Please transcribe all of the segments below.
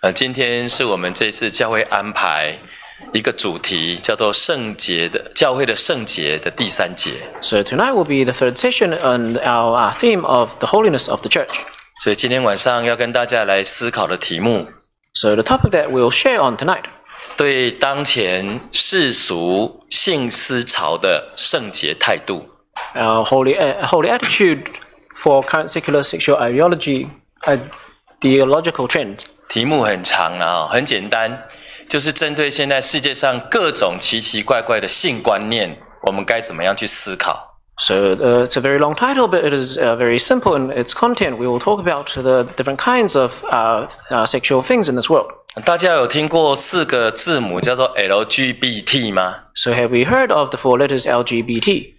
呃，今天是我们这次教会安排一个主题，叫做圣洁的教会的圣洁的第三节。 So tonight will be the third session on our uh, theme of the holiness of the church. 所以今天晚上要跟大家来思考的题目， So the topic that we'll share on tonight 对当前世俗性思潮的圣洁态度。 our holy uh, holy attitude for current secular sexual ideology ideological trend. 题目很长啊、很简单，就是针对现在世界上各种奇奇怪怪的性观念，我们该怎么样去思考？ So uh, it's a very long title, but it is uh, very simple in its content. We will talk about the different kinds of uh, uh, sexual things in this world. 大家有听过四个字母叫做 LGBT 吗？ So have we heard of the four letters LGBT?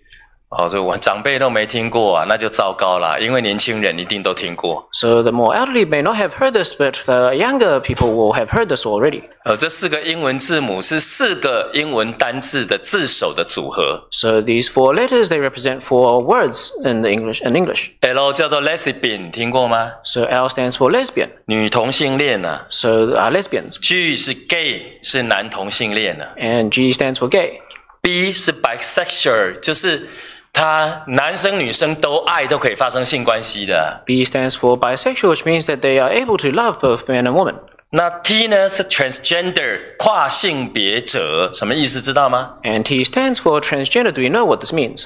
哦，这我长辈都没听过啊，那就糟糕了，因为年轻人一定都听过。So the more elderly may not have heard this, but the younger people will have heard this already. 呃，这四个英文字母是四个英文单字的字首的组合。So these four letters they represent four words in the English in English. L 叫做 lesbian，听过吗？So L stands for lesbian. 女同性恋啊。So are lesbians, G 是 gay，是男同性恋啊。and G stands for gay. B 是 bisexual，就是他男生女生都爱，都可以发生性关系的。 B stands for bisexual, which means that they are able to love both man and woman. 那 T 呢是 transgender，跨性别者，什么意思知道吗？ And T stands for transgender. Do you know what this means?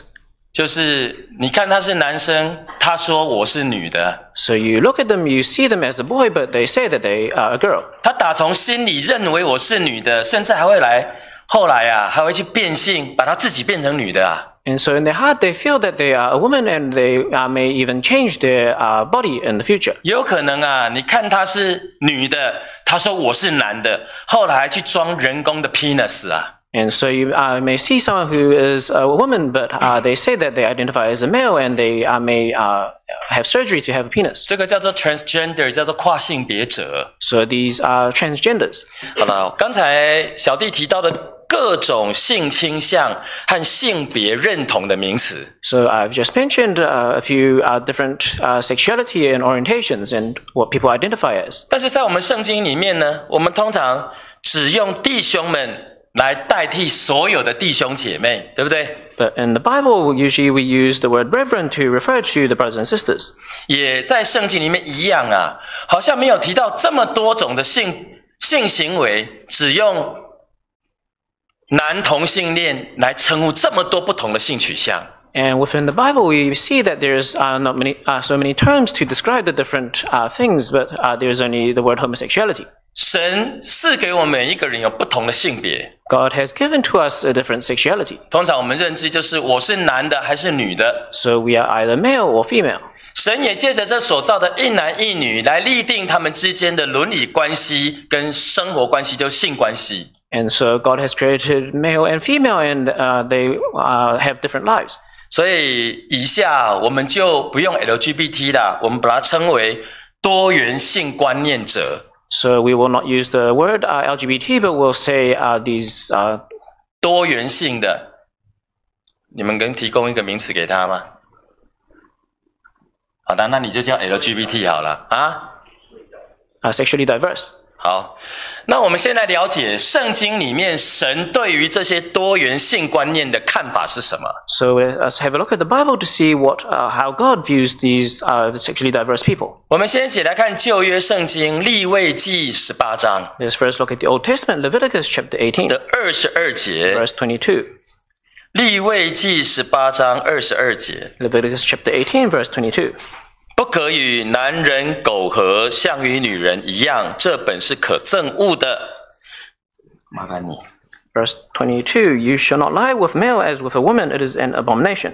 就是你看他是男生，他说我是女的， So you look at them, you see them as a boy, but they say that they are a girl. 他打从心里认为我是女的，甚至还会来，后来啊还会去变性，把他自己变成女的啊。 And so in their heart, they feel that they are a woman and they uh, may even change their uh, body in the future. 有可能啊，你看她是女的，他说我是男的，后来还去装人工的 penis 啊。 And so you uh, may see someone who is a woman, but uh, they say that they identify as a male and they uh, may uh, have surgery to have a penis. 这个叫做 transgender，叫做跨性别者。 So these are transgenders. 好了，刚才小弟提到的 各种性倾向和性别认同的名词，So I've just mentioned uh, a few uh, different uh, sexuality and orientations and what people identify as. 但是在我们圣经里面呢，我们通常只用弟兄们来代替所有的弟兄姐妹，对不对？But in the Bible, usually we use the word brethren to refer to the brothers and sisters. 也在圣经里面一样啊，好像没有提到这么多种的性性行为，只用男同性恋来称呼这么多不同的性取向。And within the Bible, we see that there's uh, not many, uh, so many terms to describe the different uh, things, but uh, there's only the word homosexuality. 神赐给我们每一个人有不同的性别，God has given to us a different sexuality. 通常我们认知就是我是男的还是女的。So we are either male or female. 神也借着这所造的一男一女来立定他们之间的伦理关系跟生活关系，就是性关系。And so God has created male and female, and uh, they uh, have different lives. 所以以下我们就不用 LGBT 啦，我们把它称为多元性观念者。 So we will not use the word uh, LGBT, but we'll say uh, these uh, 多元性的，你们能提供一个名词给他吗？好的，那你就叫 LGBT 好了啊。 uh, sexually diverse. 好，那我们现在了解圣经里面神对于这些多元性观念的看法是什么。So let's have a look at the Bible to see what, uh, how God views these uh, sexually diverse people. 我们先一起来看旧约圣经利未记十八章。Let's first look at the Old Testament, Leviticus chapter eighteen. 的二十二节。Verse twenty-two. 利未记十八章二十二节。Leviticus chapter eighteen, verse twenty-two. 不可与男人苟合，像与女人一样，这本是可憎恶的。麻烦你。Verse 22 You shall not lie with male as with a woman, it is an abomination.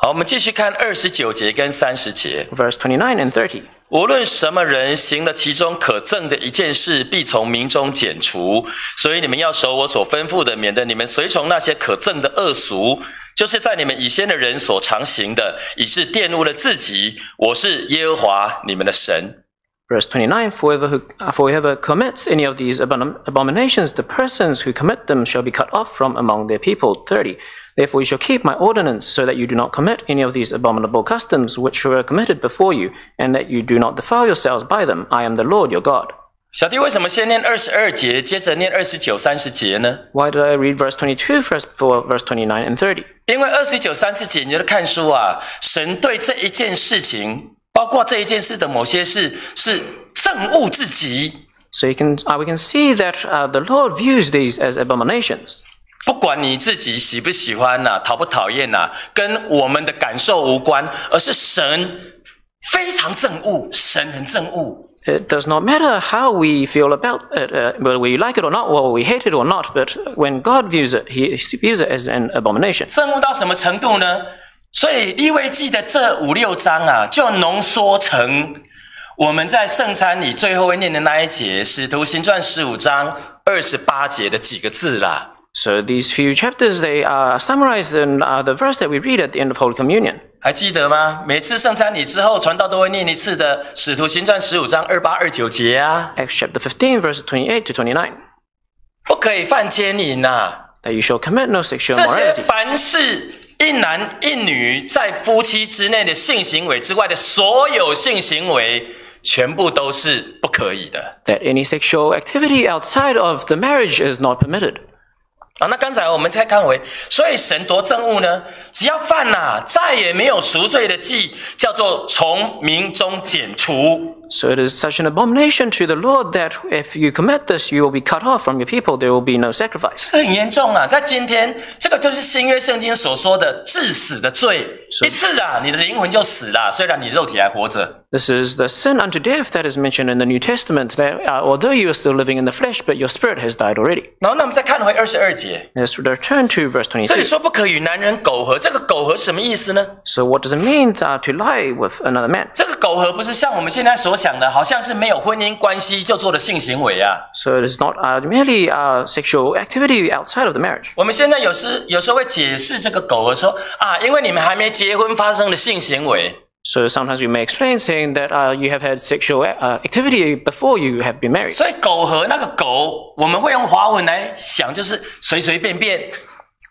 好，我们继续看二十九节跟三十节。Verse twenty nine and thirty 无论什么人行了其中可憎的一件事，必从民中剪除。所以你们要守我所吩咐的，免得你们随从那些可憎的恶俗，就是在你们以先的人所常行的，以致玷污了自己。我是耶和华你们的神。Verse 29 For whoever, who, uh, for whoever commits any of these abom- abominations, the persons who commit them shall be cut off from among their people. 30. Therefore you shall keep my ordinance, so that you do not commit any of these abominable customs which were committed before you, and that you do not defile yourselves by them. I am the Lord your God. 小弟为什么先念二十二节，接着念二十九、三十节呢？ Why did I read verse 22 first before verse 29 and 30? 因为二十九、三十节，你就看书啊，神对这一件事情，包括这一件事的某些事，是憎恶至极。 So you can, uh, we can see that uh, the Lord views these as abominations. 不管你自己喜不喜欢呐、讨不讨厌呐、跟我们的感受无关，而是神非常憎恶，神很憎恶。It does not matter how we feel about it, uh, whether we like it or not, or we hate it or not, but when God views it, He views it as an abomination. 憎恶到什么程度呢？所以利未记的这五六章啊，就浓缩成我们在圣餐里最后会念的那一节《使徒行传》十五章二十八节的几个字啦。So these few chapters, they are summarized in uh, the verse that we read at the end of Holy Communion. 还记得吗？每次圣餐礼之后，传道都会念一次的《使徒行传》十五章二八二九节啊， Acts chapter 15, verses 28 to 29. 不可以犯奸淫呐、 That you shall commit no sexual 这些 immorality. 凡是一男一女在夫妻之内的性行为之外的所有性行为，全部都是不可以的 That any sexual activity outside of the marriage is not permitted. 啊。那刚才我们才看为，所以神夺正物呢？只要犯了、再也没有赎罪的祭，叫做从民中剪除。So it is such an abomination to the Lord that if you commit this, you will be cut off from your people. There will be no sacrifice. 这很严重啊！在今天，这个就是新约圣经所说的致死的罪，一次啊，你的灵魂就死了，虽然你肉体还活着。 This is the sin unto death that is mentioned in the New Testament. That uh, although you are still living in the flesh, but your spirit has died already. 然后，那我们再看回二十二节， Let's return to verse 这里 23. 说不可与男人苟合，这个苟合什么意思呢？ So what does it mean uh, to lie with another man? 这个苟合不是像我们现在所 想的，好像是没有婚姻关系就做的性行为啊。 So it is not uh, merely uh, sexual activity outside of the marriage. 我们现在有时有时候会解释这个苟合说啊，因为你们还没结婚发生的性行为， So sometimes we may explain saying that uh, you have had sexual uh, activity before you have been married. 所以苟合那个苟，我们会用华文来想，就是随随便便。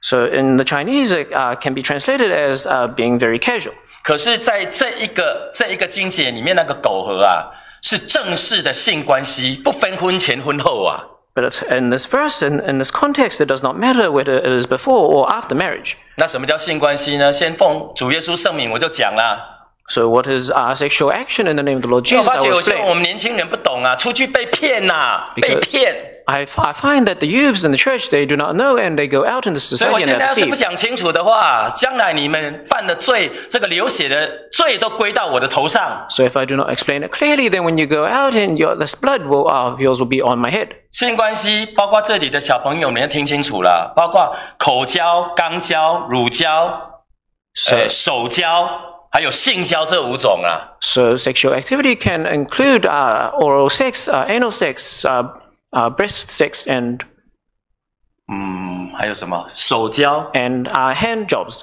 So in the Chinese, it uh, can be translated as uh, being very casual. 可是，在这一个这一个经节里面，那个苟合啊，是正式的性关系，不分婚前婚后啊。But in this verse, in, in this context, it does not matter whether it is before or after marriage. 那什么叫性关系呢？先奉主耶稣圣名，我就讲啦。So what is our sexual action in the name of the Lord Jesus? 我发觉有些我们年轻人不懂啊，出去被骗呐、被骗。I, I find that the youths in the church, they do not know and they go out into 所以我 society 现 and 在 are 要是不 deceived. 讲清楚的话，将来你们犯的罪，这个流血的罪都归到我的头上。 So if I do not explain it clearly, then when you go out and your, this blood will, uh, of yours will be on my head. 性关系包括这里的小朋友，你要听清楚了，包括口交、肛交、乳交、 So, 呃手交，还有性交这五种啊。 so sexual activity can include uh, oral sex, uh, anal sex, uh, uh, breast sex, and 嗯，还有什么手交？ and uh, hand jobs,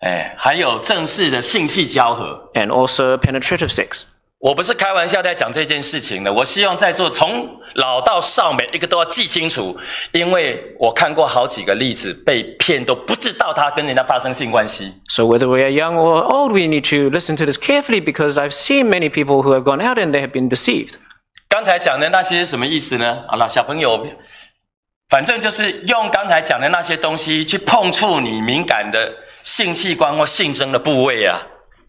哎，还有正式的性器交合。 and also penetrative sex. 我不是开玩笑在讲这件事情的，我希望在座从老到少每一个都要记清楚，因为我看过好几个例子，被骗都不知道他跟人家发生性关系。 So whether we are young or old, we need to listen to this carefully because I've seen many people who have gone out and they have been deceived. 刚才讲的那些是什么意思呢？好了，小朋友，反正就是用刚才讲的那些东西去碰触你敏感的性器官或性征的部位啊。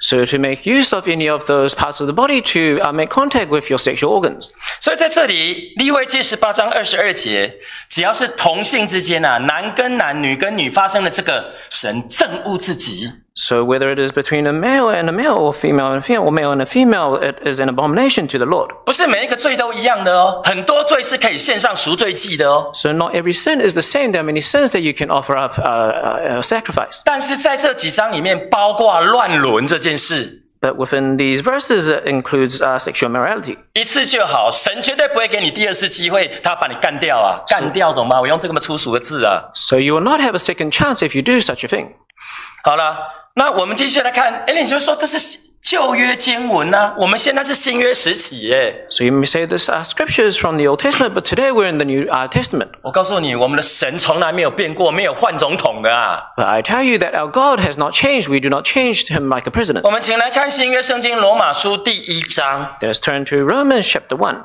So to make use of any of those parts of the body to uh, make contact with your sexual organs. 所以在这里，利未记十八章二十二节，只要是同性之间啊，男跟男、女跟女发生的这个，神憎恶自己。So whether it is between a male and a male or female and a female or male and a female, it is an abomination to the Lord. 不是每一个罪都一样的哦，很多罪是可以献上赎罪祭的哦。 So not every sin is the same. There are many sins that you can offer up uh, uh, uh, sacrifice. 但是在这几章里面，包括乱伦这件事， But within these verses, it includes uh, sexual morality. 一次就好，神绝对不会给你第二次机会，他把你干掉啊！干掉怎么办？我用这么粗俗的字啊。 So you will not have a second chance if you do such a thing. 好了， 那我们继续来看，哎，你就说这是旧约经文呐、我们现在是新约时期耶。So you may say this uh, scripture is from the Old Testament, but today we're in the New uh, Testament. 我告诉你，我们的神从来没有变过，没有换总统的啊。But I tell you that our God has not changed. We do not change him like a president. 我们请来看新约圣经罗马书第一章。Let's turn to Romans chapter 1.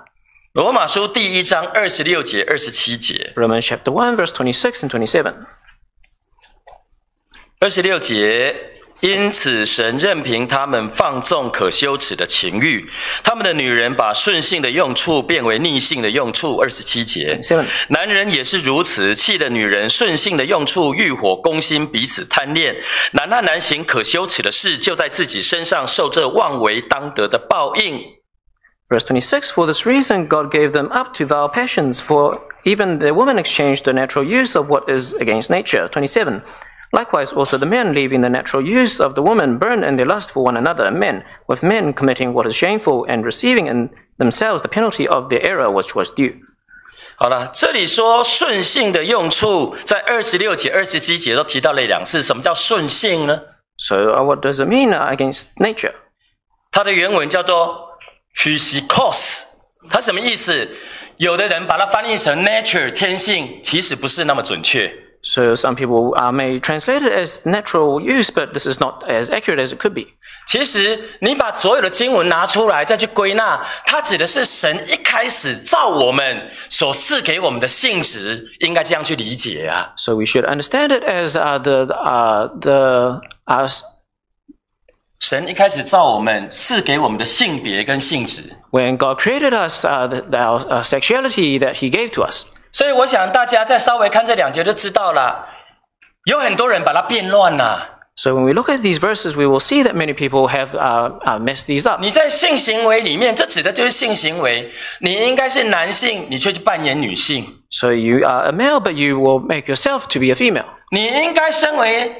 罗马书第一章二十六节、二十七节。Romans chapter 1, verse twenty-six and twenty-seven. 二十六节，因此神任凭他们放纵可羞耻的情欲，他们的女人把顺性的用处变为逆性的用处。二十七节，27. 男人也是如此，气的女人顺性的用处欲火攻心，彼此贪恋。男和男行可羞耻的事，就在自己身上受这妄为当得的报应。Verse twenty six. For this reason, God gave them up to vile passions, for even the woman exchanged the natural use of what is against nature. 27 Likewise, also the men, leaving the natural use of the woman, burn in their lust for one another men, with men committing what is shameful and receiving in themselves the penalty of their error which was due. 好了，这里说顺性的用处，在二十六节、二十七节都提到了两次。什么叫顺性呢？So uh, what does it mean uh, against nature？它的原文叫做 “phusikos”，它什么意思？有的人把它翻译成 “nature” 天性，其实不是那么准确。So, some people uh, may translate it as natural use, but this is not as accurate as it could be. 其实你把所有的经文拿出来再去归纳，它指的是神一开始造我们所赐给我们的性质，应该这样去理解啊。 So, we should understand it as uh, the, uh, the uh, 神一开始造我们，赐给我们的性别跟性质。 when God created us, uh, the, the, our uh, sexuality that He gave to us. 所以我想大家再稍微看这两节就知道了，有很多人把它变乱了。So when we look at these verses, we will see that many people have uh, uh, messed these up. 你在性行为里面，这指的就是性行为。你应该是男性，你却去扮演女性；So you are a male, but you will make yourself to be a female. 你应该身为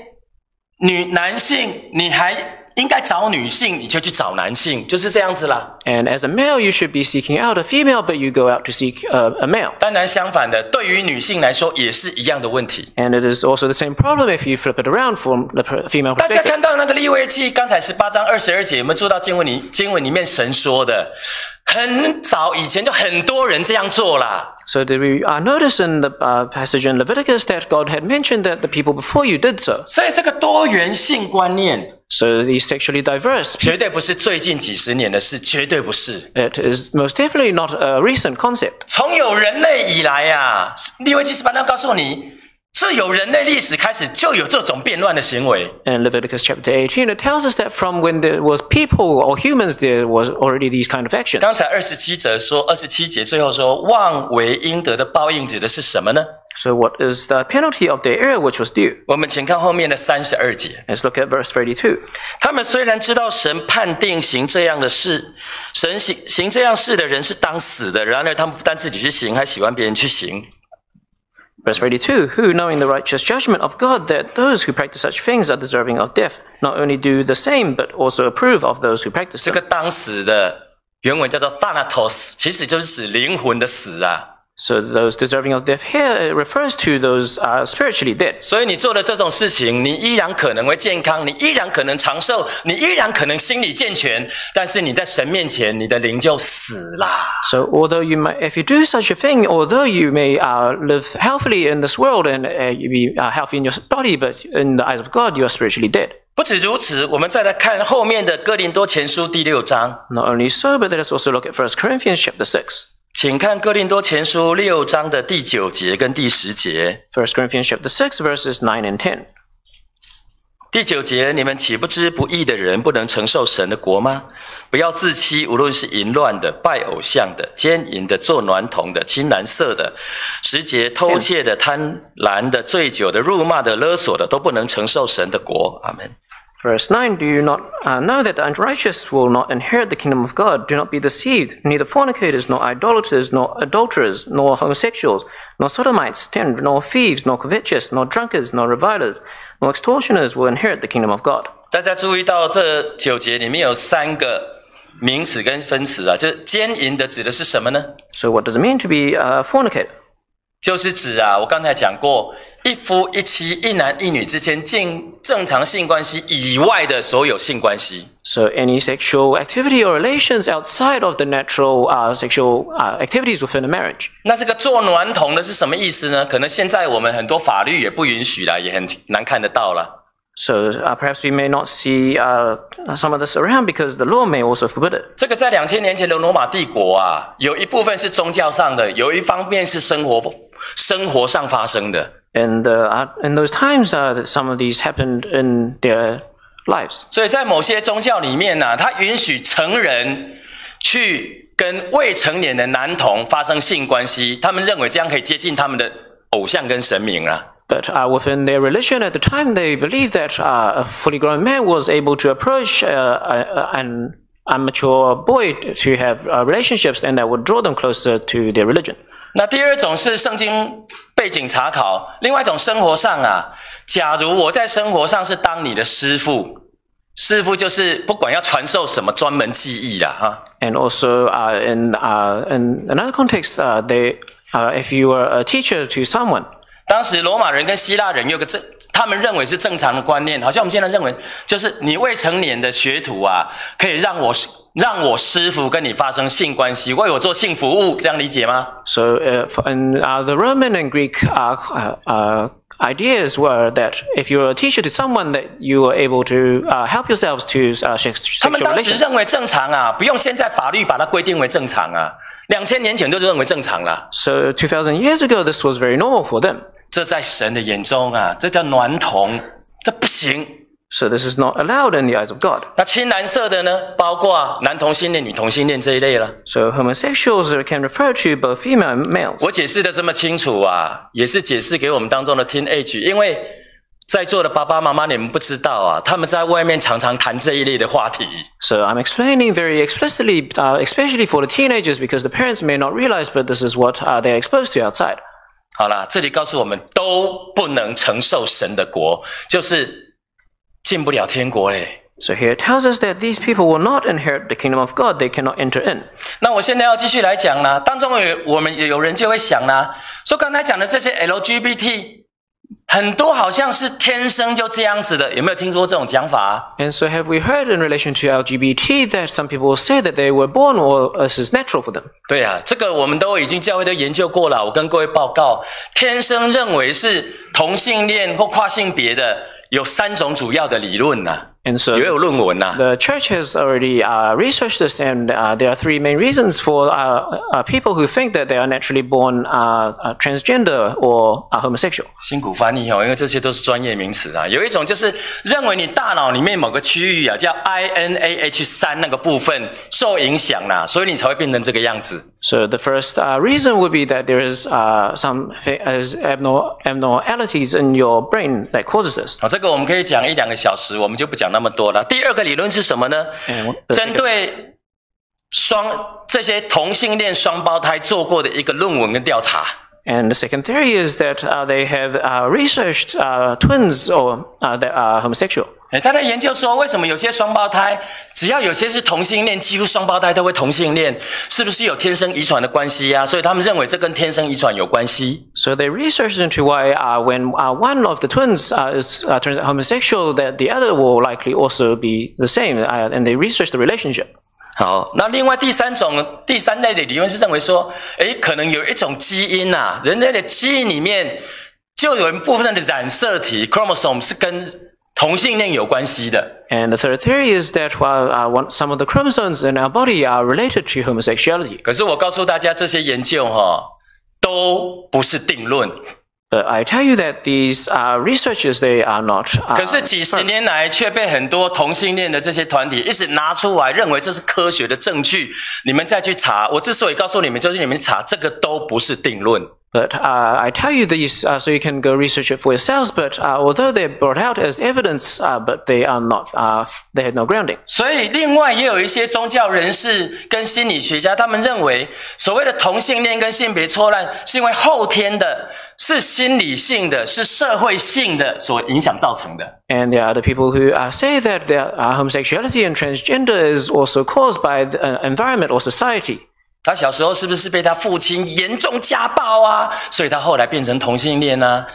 女男性，你还应该找女性，你却去找男性，就是这样子啦。 And as a male, you should be seeking out a female, but you go out to seek uh, a male. 当然，相反的，对于女性来说也是一样的问题。 And it is also the same problem if you flip it around from the per- female 大家 perspective. 看到那个立位记，刚才十八章二十二节，有没有注意到经文里经文里面神说的？很早以前就很多人这样做啦。 So did we uh, notice in the uh, passage in Leviticus that God had mentioned that the people before you did so? 所以这个多元性观念 So these sexually diverse, 绝对不是最近几十年的事，绝对不是。it is most definitely not a recent concept. 从有人类以来呀、利未记十八章告诉你，自有人类历史开始就有这种变乱的行为。And Leviticus chapter 18, it tells us that from when there was people or humans, there was already these kind of actions. 刚才二十七则说，二十七节最后说，妄为应得的报应指的是什么呢？So what is the penalty of their error which was due? 我们请看后面的三十二节。Let's look at verse thirty-two. 他们虽然知道神判定行这样的事，神行行这样事的人是当死的，然而他们不但自己去行，还喜欢别人去行。Verse 32 Who, knowing the righteous judgment of God, that those who practice such things are deserving of death, not only do the same, but also approve of those who practice 这 them. 个当死的原文叫做 thanatos，其实就是指灵魂的死啊。 So those deserving of death here it refers to those uh, spiritually dead. 所以你做了这种事情，你依然可能会健康，你依然可能长寿，你依然可能心理健全，但是你在神面前，你的灵就死啦。 So although you might, if you do such a thing, although you may uh, live healthily in this world and uh, you be uh, healthy in your body, but in the eyes of God, you are spiritually dead. 不止如此，我们再来看后面的哥林多前书第六章， Not only so, but let us also look at 1 Corinthians chapter 6. 请看哥林多前书六章的第九节跟第十节。First Corinthians chapter six verses nine and ten 第九节，你们岂不知不义的人不能承受神的国吗？不要自欺，无论是淫乱的、拜偶像的、奸淫的、做娈童的、青蓝色的、十节偷窃的、贪婪的、醉酒的、辱骂的、勒索的，都不能承受神的国。阿门。Verse 9 Do you not uh, know that the unrighteous will not inherit the kingdom of God? Do not be deceived. Neither fornicators, nor idolaters, nor adulterers, nor homosexuals, nor sodomites, nor thieves, nor covetous, nor drunkards, nor revilers, nor extortioners will inherit the kingdom of God. 大家注意到这九节里面有三个名词跟分词啊，就是奸淫的指的是什么呢？ So, what does it mean to be a fornicator? 就是指啊，我刚才讲过，一夫一妻、一男一女之间进正常性关系以外的所有性关系。So, any sexual activity or relations outside of the natural uh, sexual uh, activities within a marriage. 那这个做娈童的是什么意思呢？可能现在我们很多法律也不允许啦，也很难看得到了。So uh, perhaps we may not see uh, some of this around because the law may also forbid it. 这个在两千年前的罗马帝国啊，有一部分是宗教上的，有一方面是生活生活上发生的。 And uh, in those times, uh, that some of these happened in their lives. 所以在某些宗教里面呢、它允许成人去跟未成年的男童发生性关系，他们认为这样可以接近他们的偶像跟神明啊。 But uh, within their religion at the time, they believed that uh, a fully grown man was able to approach uh, a- an immature boy to have uh, relationships, and that would draw them closer to their religion. 那第二种是圣经背景查考，另外一种生活上啊，假如我在生活上是当你的师傅，师傅就是不管要传授什么专门技艺啦，哈。And also, uh, in uh, in another context, uh, they uh, if you were a teacher to someone, 当时罗马人跟希腊人有个正，他们认为是正常的观念，好像我们现在认为，就是你未成年的学徒啊，可以让我让我师傅跟你发生性关系，为我做性服务，这样理解吗？ so uh, for- in uh, the Roman and Greek uh, uh, uh, ideas were that if you were a teacher to someone, that you were able to uh, help yourselves to uh, sex- 他们 sexual 当时 relations. 认为正常啊，不用现在法律把它规定为正常啊，两千年前就认为正常了。 So 2,000 years ago, this was very normal for them. 这在神的眼中啊，这叫娈童，这不行。 so this is not allowed in the eyes of God. 那亲男色的呢，包括男同性恋、女同性恋这一类了。So homosexuals can refer to both female and males. 我解释的这么清楚啊，也是解释给我们当中的 teenage，因为在座的爸爸妈妈你们不知道啊，他们在外面常常谈这一类的话题。So I'm explaining very explicitly, uh, especially for the teenagers, because the parents may not realize, but this is what uh, they're exposed to outside. 好啦，这里告诉我们都不能承受神的国，就是。进不了天国嘞。 So here it tells us that these people will not inherit the kingdom of God; they cannot enter in. 那我现在要继续来讲啦，当中有我们也有人就会想啦，说刚才讲的这些 LGBT，很多好像是天生就这样子的，有没有听说这种讲法啊？ And so, have we heard in relation to LGBT that some people say that they were born or this is natural for them? 对啊，这个我们都已经教会都研究过了。我跟各位报告，天生认为是同性恋或跨性别的 有三种主要的理论呐、 And so, 也有论文呐、 the church has already uh, researched this, and uh, there are three main reasons for uh, uh, people who think that they are naturally born uh, uh, transgender or uh, homosexual. 辛苦翻译哦，因为这些都是专业名词啊。有一种就是认为你大脑里面某个区域啊，叫 INAH 三那个部分受影响啦、所以你才会变成这个样子。 So the first uh, reason would be that there is uh, some fa- is abnor- abnormalities in your brain that causes this. 好，这个我们可以讲一两个小时，我们就不讲那么多了。第二个理论是什么呢？ And what- the 针 second- 对双这些同性恋双胞胎做过的一个论文跟调查。 And the second theory is that uh, they have uh, researched uh, twins or uh, that are homosexual. 哎，他在研究说，为什么有些双胞胎，只要有些是同性恋，几乎双胞胎都会同性恋，是不是有天生遗传的关系呀、所以他们认为这跟天生遗传有关系。So they researched into why uh, when uh, one of the twins uh, is uh, turns homosexual, that the other will likely also be the same. Uh, and they researched the relationship. 好，那另外第三种第三类的理论是认为说，诶，可能有一种基因啊，人类的基因里面就有一部分的染色体 chromosome 是跟同性恋有关系的。And the third theory is that while uh, some of the chromosomes in our body are related to homosexuality, 可是我告诉大家，这些研究哈、都不是定论。but I tell you that these uh, researchers they are not. Uh, 可是几十年来却被很多同性恋的这些团体一直拿出来，认为这是科学的证据。你们再去查，我之所以告诉你们，就是你们查这个都不是定论。But uh, I tell you these uh, so you can go research it for yourselves. But uh, although they're brought out as evidence, uh, but they are not. Uh, they have no grounding. 所以，另外也有一些宗教人士跟心理学家，他们认为所谓的同性恋跟性别错乱，是因为后天的、是心理性的、是社会性的所影响造成的。 And there are the people who uh, say that their uh, homosexuality and transgender is also caused by the uh, environment or society. 他小时候是不是被他父亲严重家暴啊？所以他后来变成同性恋呢、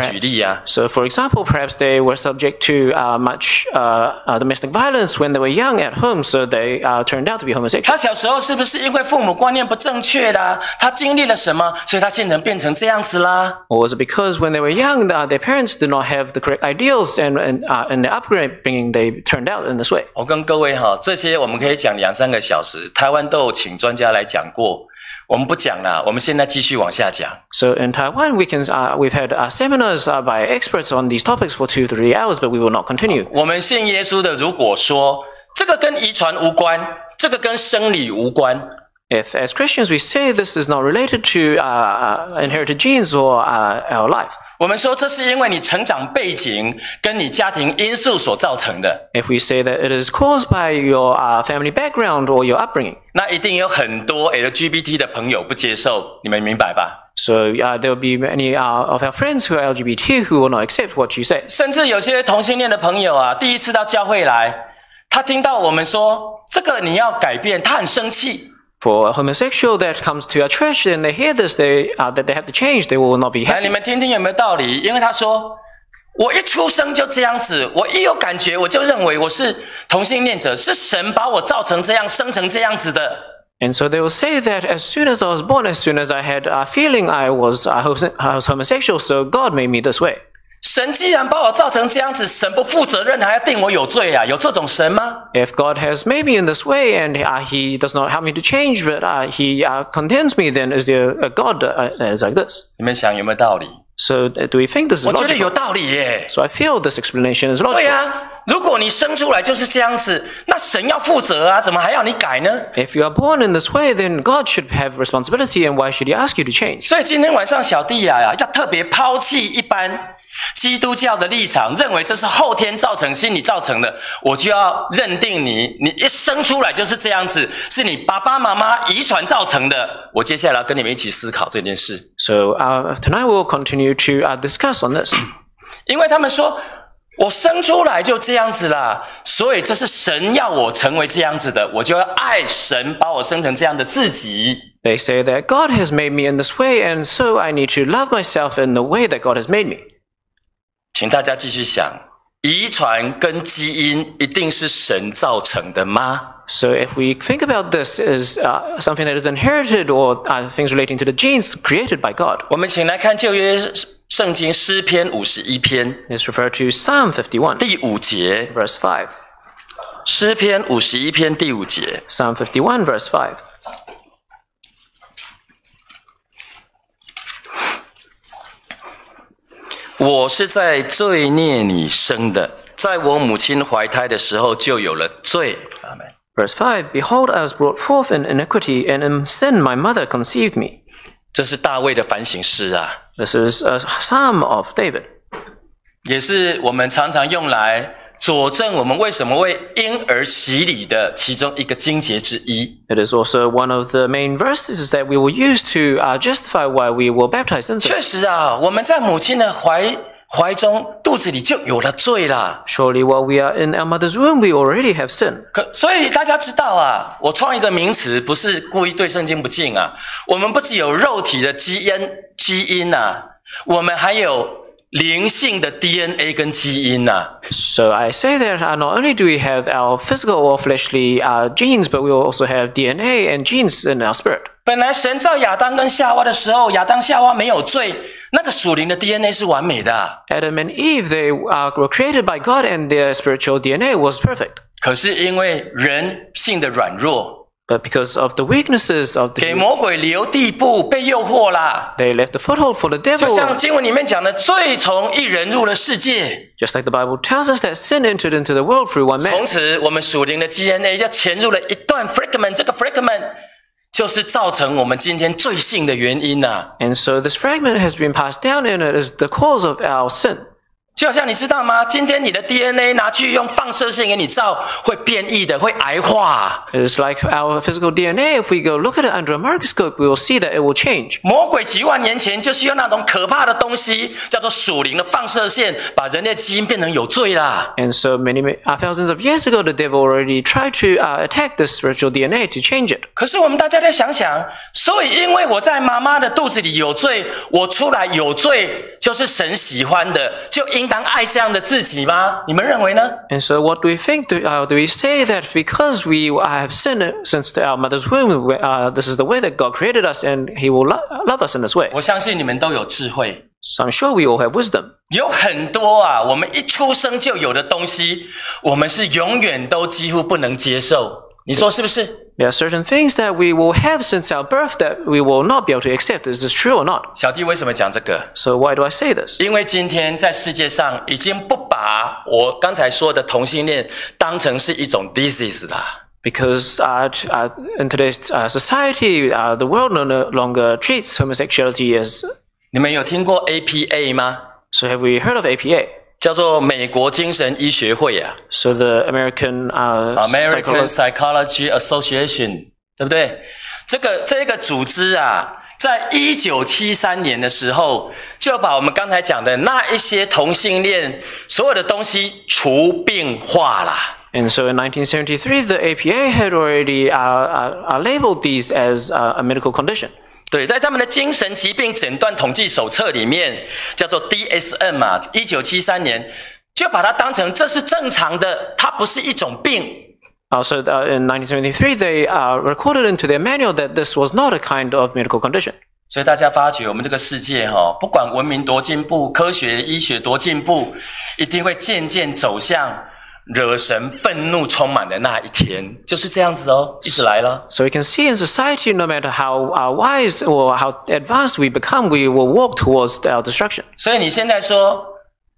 举例啊， So, for example, perhaps they were subject to uh, much uh, uh, domestic violence when they were young at home, so they uh, turned out to be homosexual. 他小时候是不是因为父母观念不正确啦？他经历了什么，所以他现在变成这样子啦？ Or was it because when they were young, uh, their parents did not have the correct ideals and, and uh, in their upbringing, they turned out in this way? 我跟各位哈，这些我们可以讲两三个小时，台湾都有请专家来讲过， 我们不讲了，我们现在继续往下讲。 So in Taiwan, we can uh, we've had uh, seminars uh, by experts on these topics for two three hours, but we will not continue. 我们信耶稣的，如果说这个跟遗传无关，这个跟生理无关， If, as Christians, we say this is not related to uh, uh, inherited genes or uh, our life, 我们说这是因为你成长背景跟你家庭因素所造成的，if we say that it is caused by your uh, family background or your upbringing, 那一定有很多 LGBT 的朋友不接受，你们明白吧？so uh, there will be many uh, of our friends who are LGBT who will not accept what you say. 甚至有些同性恋的朋友啊，第一次到教会来，他听到我们说这个你要改变，他很生气。For a homosexual that comes to our church and they hear this, they uh, that they have to change, they will not be 来，你 happy. 们听听有没有道理？因为他说，我一出生就这样子，我一有感觉我就认为我是同性恋者，是神把我造成这样，生成这样子的。 And so they will say that as soon as I was born, as soon as I had a feeling I was, uh, hos- I was homosexual, so God made me this way. 神既然把我造成这样子，神不负责任，还要定我有罪啊？有这种神吗？ If God has made me in this way and uh, He does not help me to change, but uh, He uh, condemns me, then is there a God uh, that is like this? 你们想有没有道理？ So uh, do we think this is 我觉得有 logical? 道理耶。 So I feel this explanation is 对 logical. 呀、如果你生出来就是这样子，那神要负责啊，怎么还要你改呢？ If you are born in this way, then God should have responsibility, and why should He ask you to change? 所以今天晚上小弟呀、呀，要特别抛弃一般 基督教的立场，认为这是后天造成、心理造成的，我就要认定你，你一生出来就是这样子，是你爸爸妈妈遗传造成的。我接下来要跟你们一起思考这件事，So uh, tonight we will continue to uh, discuss on this. 因为他们说。我生出来就这样子啦，所以这是神要我成为这样子的，我就要爱神把我生成这样的自己。They say that God has made me in this way, and so I need to love myself in the way that God has made me. 请大家继续想，遗传跟基因一定是神造成的吗？ So if we think about this as uh, something that is inherited or uh, things relating to the genes created by God, 我们请来看旧约圣经诗篇五十一篇 it's referred to Psalm 51, 第五节， verse 5. 诗篇五十一篇第五节， Psalm 51, verse 5. 我是在罪孽里生的，在我母亲怀胎的时候就有了罪。阿门。Verse five: Behold, I was brought forth in iniquity, and in sin my mother conceived me. 这是大卫的反省诗啊，This is a psalm of David. 也是我们常常用来佐证我们为什么为婴儿洗礼的其中一个经节之一。It is also one of the main verses that we will use to uh, justify why we will baptize infants. 确实啊，我们在母亲的怀怀中肚子里就有了罪啦。Surely, while we are in our mother's womb, we already have sin. 可所以大家知道啊，我创一个名词，不是故意对圣经不敬啊。我们不只有肉体的基因基因啊，我们还有灵性的 DNA 跟基因啊。 So I say that uh, not only do we have our physical or fleshly uh, genes, but we will also have DNA and genes in our spirit. 本来神造亚当跟夏娃的时候，亚当夏娃没有罪，那个属灵的 DNA 是完美的啊。 Adam and Eve, they uh, were created by God, and their spiritual DNA was perfect. 可是因为人性的软弱， But because of the weaknesses of 给 the 魔鬼留地步，被诱惑啦。 they left the foothold for the 就 devil. 像经文里面讲的，罪从一人入了世界， Just like the Bible tells us that sin entered into the world through one 从 man. 此我们属灵的 DNA 就潜入了一段 fragment，这个 fragment 就是造成我们今天罪性的原因呐、 And so this fragment has been passed down, and it is the cause of our sin. 就好像你知道吗？今天你的 DNA 拿去用放射线给你照，会变异的，会癌化。It is like our physical DNA. If we go look at it under a microscope, we will see that it will change. 魔鬼几万年前就是用那种可怕的东西，叫做属灵的放射线，把人类基因变成有罪啦。And so many, many uh, thousands of years ago, the devil already tried to uh, attack this spiritual DNA to change it. 可是我们大家再想想，所以因为我在妈妈的肚子里有罪，我出来有罪，就是神喜欢的，就应当爱这样的自己吗？你们认为呢？And so, what do we think? Do, uh, do we say that because we have sinned since our mother's womb, we- uh, this is the way that God created us, and He will lo- love us in this way? 我相信你们都有智慧，So I'm sure we all have wisdom. 有很多啊，我们一出生就有的东西，我们是永远都几乎不能接受。你说是不是？ There are certain things that we will have since our birth that we will not be able to accept. Is this true or not? 小弟为什么讲这个？ So why do I say this? 因为今天在世界上已经不把我刚才说的同性恋当成是一种 disease 啦。 Because uh, t- uh, in today's uh, society, uh, the world no no longer treats homosexuality as. 你们有听过 APA 吗？ So have we heard of APA? 叫做美国精神医学会啊 So the American psycholo- Psychology Association，对不对？这个这个组织啊，在一九七三年的时候，就把我们刚才讲的那一些同性恋所有的东西除病化啦。And so in 1973, the APA had already uh, uh, uh, labeled these as uh, a medical condition. 对，在他们的精神疾病诊断统计手册里面，叫做 DSM 嘛，一九七三年就把它当成这是正常的，它不是一种病。Also, uh, in 1973, they uh, recorded into their manual that this was not a kind of medical condition. 所以大家发觉，我们这个世界哈、不管文明多进步，科学医学多进步，一定会渐渐走向惹神愤怒充满的那一天，就是这样子哦，一直来了。So we can see in society, no matter how uh, wise or how advanced we become, we will walk towards our destruction. 所以你现在说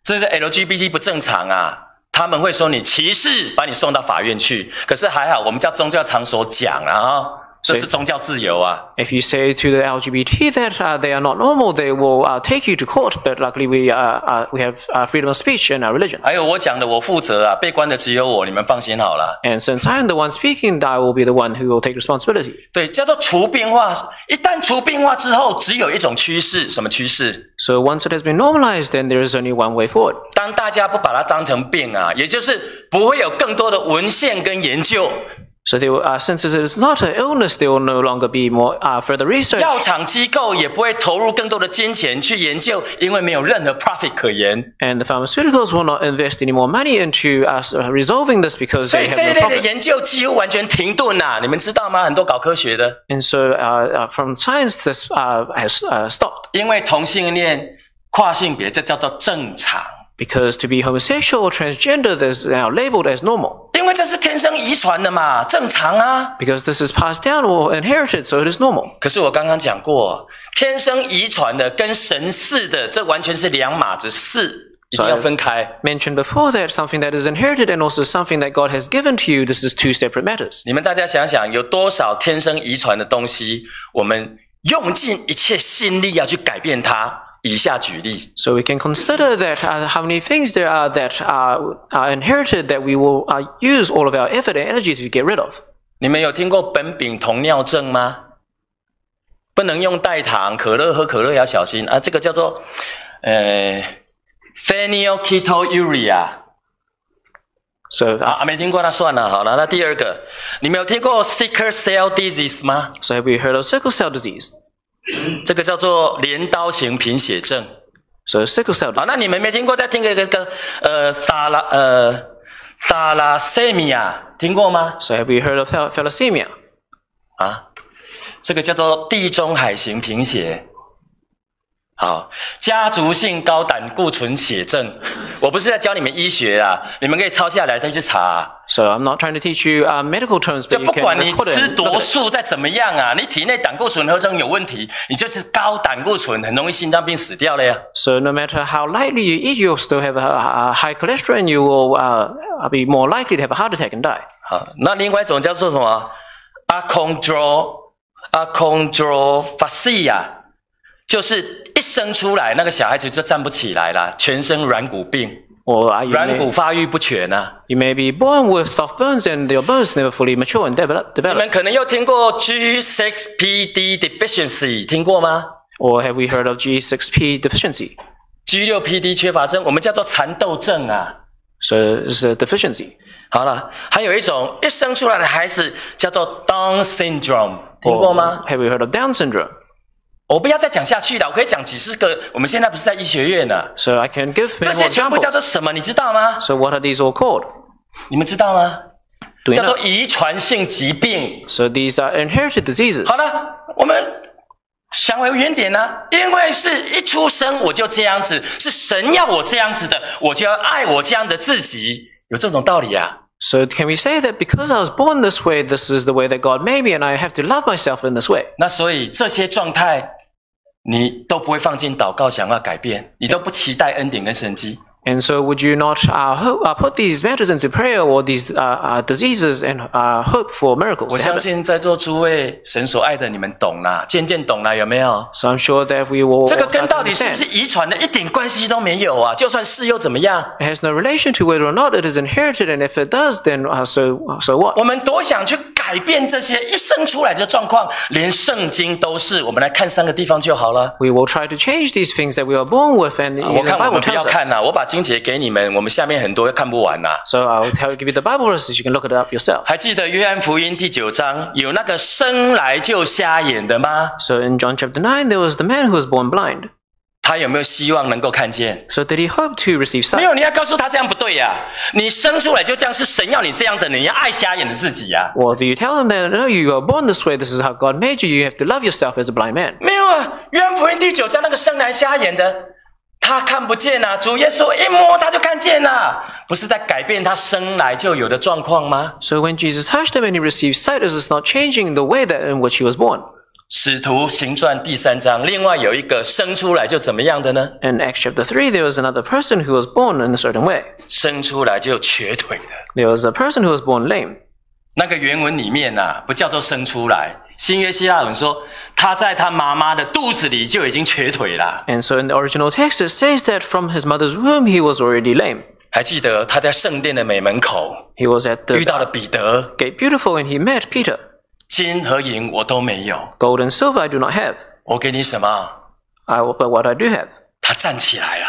这是 LGBT 不正常啊，他们会说你歧视，把你送到法院去。可是还好，我们叫宗教场所讲啊，啊，这是宗教自由啊。If you say to the LGBT that uh, they are not normal, they will uh, take you to court. But luckily, we uh, uh, we have uh, freedom of speech and our religion. 还有我讲的，我负责啊，被关的只有我，你们放心好了。And since I am the one speaking, I will be the one who will take responsibility. 对，叫做除病化。一旦除病化之后，只有一种趋势，什么趋势？So once it has been normalized, then there is only one way forward. 当大家不把它当成病啊，也就是不会有更多的文献跟研究，So they will, uh, since it is not an illness, there will no longer be more uh, further research. 药厂机构也不会投入更多的金钱去研究，因为没有任何 profit 可言。 And the pharmaceuticals will not invest any more money into us uh, resolving this because 所 they 以这 have 一 no 类的 profit. 研究几乎完全停顿呐、你们知道吗？很多搞科学的， And so uh, uh, from science, this uh, has uh, stopped 因为同性恋、跨性别，这叫做正常， because to be homosexual or transgender is now labeled as normal 因 为这是天生遗传的嘛，正常啊。 because this is passed down or inherited, so it is normal. 可是我刚刚讲过，天生遗传的跟神似的，这完全是两码子事，一定要分开。 Mentioned before that something that is inherited and also something that God has given to you, this is two separate matters. 你们大家想想，有多少天生遗传的东西，我们用尽一切心力要去改变它？ 以下举例， So we can consider that uh, how many things there are that are, are inherited that we will uh, use all of our effort and energy to get rid of. 你们有听过苯丙酮尿症吗？不能用代糖，可乐喝可乐要小心啊！这个叫做呃 phenylketonuria So, 啊 uh, 啊，没听过那算了，好了。那第二个，你们有听过 sickle cell disease 吗？ so have we heard of sickle cell disease? 这个叫做镰刀型贫血症。所以 sickle cell。那你们没听过？再听一个一个，呃，萨拉呃，萨拉塞米亚，听过吗？So have you heard of thalassemia？啊，这个叫做地中海型贫血。好，家族性高胆固醇血症，我不是在教你们医学啊，你们可以抄下来再去查。So I'm not trying to teach you uh, medical terms, 就不管你吃多素再怎么样啊，你体内胆固醇合成有问题，你就是高胆固醇，很容易心脏病死掉了呀。So no matter how lightly you eat, you'll still have a, a high cholesterol, and you will uh, be more likely to have a heart attack and die. 好，那另外一种叫做什么？achondro achondrophasia，就是一生出来那个小孩子就站不起来了，全身软骨病，Or uh, you, 软骨发育不全啊。you may be born with soft bones, and your bones never fully mature and develop. 你 develop. 们可能又听过 G6PD deficiency，听过吗 Or have we heard of G6P deficiency?？G6PD 缺乏症，我们叫做蚕豆症啊。So it's a deficiency. 好了，还有一种一生出来的孩子叫做 Down syndrome，听过吗？Have you heard of Down syndrome? 我不要再讲下去了，我可以讲几十个。我们现在不是在医学院呢， So I can give 这 many 些 more 全部叫 examples. 做什么？你知道吗？ So what are these all called? 你们知道吗？ Do you 叫 know? 做遗传性疾病。 So these are inherited diseases. 好了，我们想回原点呢、因为是一出生我就这样子，是神要我这样子的，我就要爱我这样的自己，有这种道理啊？ So can we say that because I was born this way, this is the way that God made me, and I have to love myself in this way? 那所以这些状态， 你都不会放进祷告，想要改变，你都不期待恩典跟神迹。 And so, would you not uh, ho- uh, put these matters into prayer or these uh, uh, diseases and uh, hope for miracles? 我 to 相 happen? 信在座诸位神所爱的，你们懂啦，渐渐懂啦，有没有？ So I'm sure that we will. 这个 all 跟 start to 到底是不 understand. 是遗传的一点关系都没有啊？就算是又怎么样？ It has no relation to whether or not it is inherited, and if it does, then uh, so so what? 我们多想去 改变这些一生出来的状况，连圣经都是。我们来看三个地方就好了。We will try to change these things that we are born with, and 我看我们不要看呐、我把经节给你们，我们下面很多看不完呐、So I will tell, you, give you the Bible verses. You can look it up yourself. 还记得约翰福音第九章有那个生来就瞎眼的吗？So in John chapter nine, there was the man who was born blind. 他有没有希望能够看见？ So did he hope to receive 没 sight? 有，你要告诉他这样不对呀、你生出来就这样，是神要你这样子，你要爱瞎眼的自己呀、 Or do you tell him that no, you are born this way? This is how God made you. You have to love yourself as a blind man. 没有啊，约翰福音第九章那个生来瞎眼的，他看不见呐、主耶稣一摸他就看见呐、不是在改变他生来就有的状况吗？ So when Jesus touched him and he received sight, is this not changing the way that in which he was born? 使徒行传第三章，另外有一个生出来就怎么样的呢？In Acts chapter three, there was another person who was born in a certain way. 生出来就瘸腿的。There was a person who was born lame. 那个原文里面呐、不叫做生出来。新约希腊文说，他在他妈妈的肚子里就已经瘸腿了。And so in the original text, it says that from his mother's womb he was already lame. 还记得他在圣殿的美门口 He was at 遇 the 到了彼得，gate beautiful and he met Peter. 金和银我都没有，Gold and silver I do not have. 我给你什么？I, but what I do have. 他站起来了。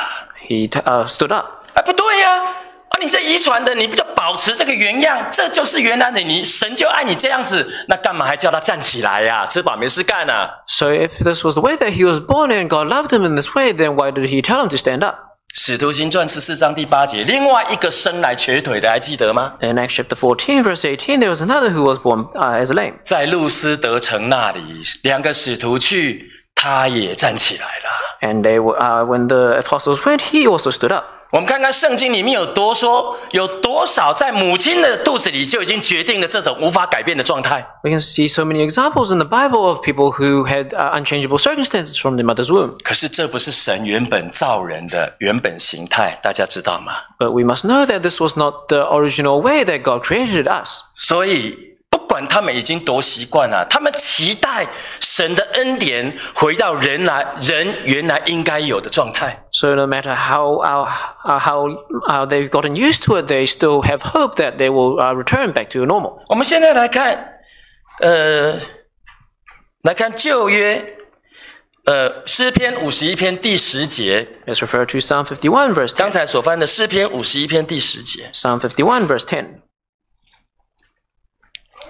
He uh, stood up. 哎，不对呀、啊！你这遗传的，你不就保持这个原样？这就是原来的你，神就爱你这样子，那干嘛还叫他站起来呀、吃饱没事干啊？So if this was the way that he was born and God loved him in this way, then why did he tell him to stand up? 使徒行传十四章第八节，另外一个生来瘸腿的，还记得吗？？In Acts chapter fourteen verse eighteen, there was another who was born uh, as lame. 在路斯德城那里，两个使徒去，他也站起来了。And they were, uh, when the apostles went, he also stood up. 我们看看圣经里面有多说，有多少在母亲的肚子里就已经决定了这种无法改变的状态。 We can see so many examples in the Bible of people who had uh, unchangeable circumstances from their mother's womb. 可是这不是神原本造人的原本形态，大家知道吗？ But we must know that this was not the original way that God created us. 所以 不管他们已经多习惯了，他们期待神的恩典回到人来人原来应该有的状态。 So no matter how uh, uh, how uh, they've gotten used to it, they still have hope that they will uh, return back to normal. 我们现在来看，呃，来看旧约，呃，诗篇五十一篇第十节， Let's refer to Psalm 51, verse 10. 刚才所翻的诗篇五十一篇第十节。 Psalm 51, verse 10.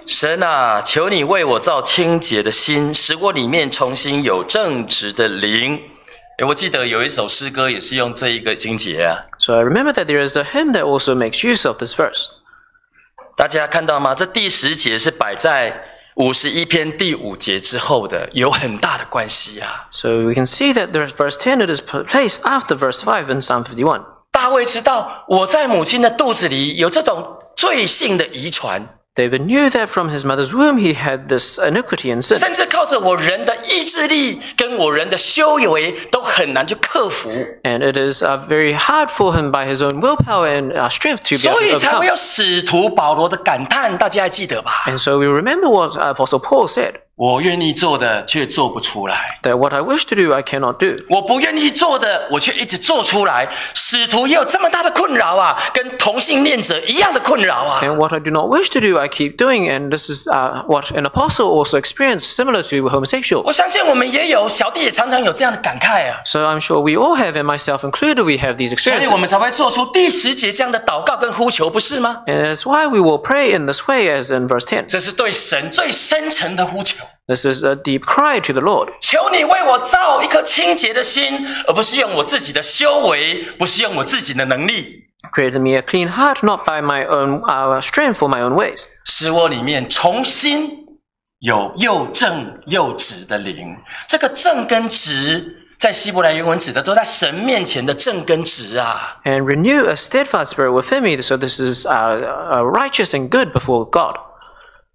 神啊，求你为我造清洁的心，使我里面重新有正直的灵。诶我记得有一首诗歌也是用这一个经节啊，So I remember that there is a hymn that also makes use of this verse. 大家看到吗？这第十节是摆在五十一篇第五节之后的，有很大的关系啊。So we can see that there's verse ten that is placed after verse five in Psalm fifty-one. 大卫知道我在母亲的肚子里有这种罪性的遗传，David knew that from his mother's womb he had this iniquity and sin. 甚至靠着我人的 意志力跟我人的修为都很难去克服， And it is uh, very hard for him by his own willpower and uh, strength to be 所 able 以 to 才会 overcome. 有使徒保罗的感叹，大家还记得吧？ And so we remember what Apostle Paul said 我愿意做的却做不出来， that what I wish to do, I cannot do. 我不愿意做的我却一直做出来。使徒也有这么大的困扰啊，跟同性恋者一样的困扰啊。 And what I do not wish to do, I keep doing. And this is uh, what an apostle also experienced, similar to homosexual. 我相信我们也有，小弟也常常有这样的感慨 啊。 So I'm sure we all have, and myself included, we have these 所以我们 experiences. 才会做出第十节这样的祷告跟呼求，不是吗？ And that's why we will pray in this way, as in verse 10. 这是对神最深沉的呼求。 This is a deep cry to the Lord. 求你为我造一颗清洁的心，而不是用我自己的修为，不是用我自己的能力， Create in me a clean heart, not by my own uh, strength or my own ways. 使我里面重新 有又正又直的灵。这个正跟直，在希伯来原文指的都在神面前的正跟直啊。And renew a steadfast spirit within me. So this is uh, uh, righteous and good before God.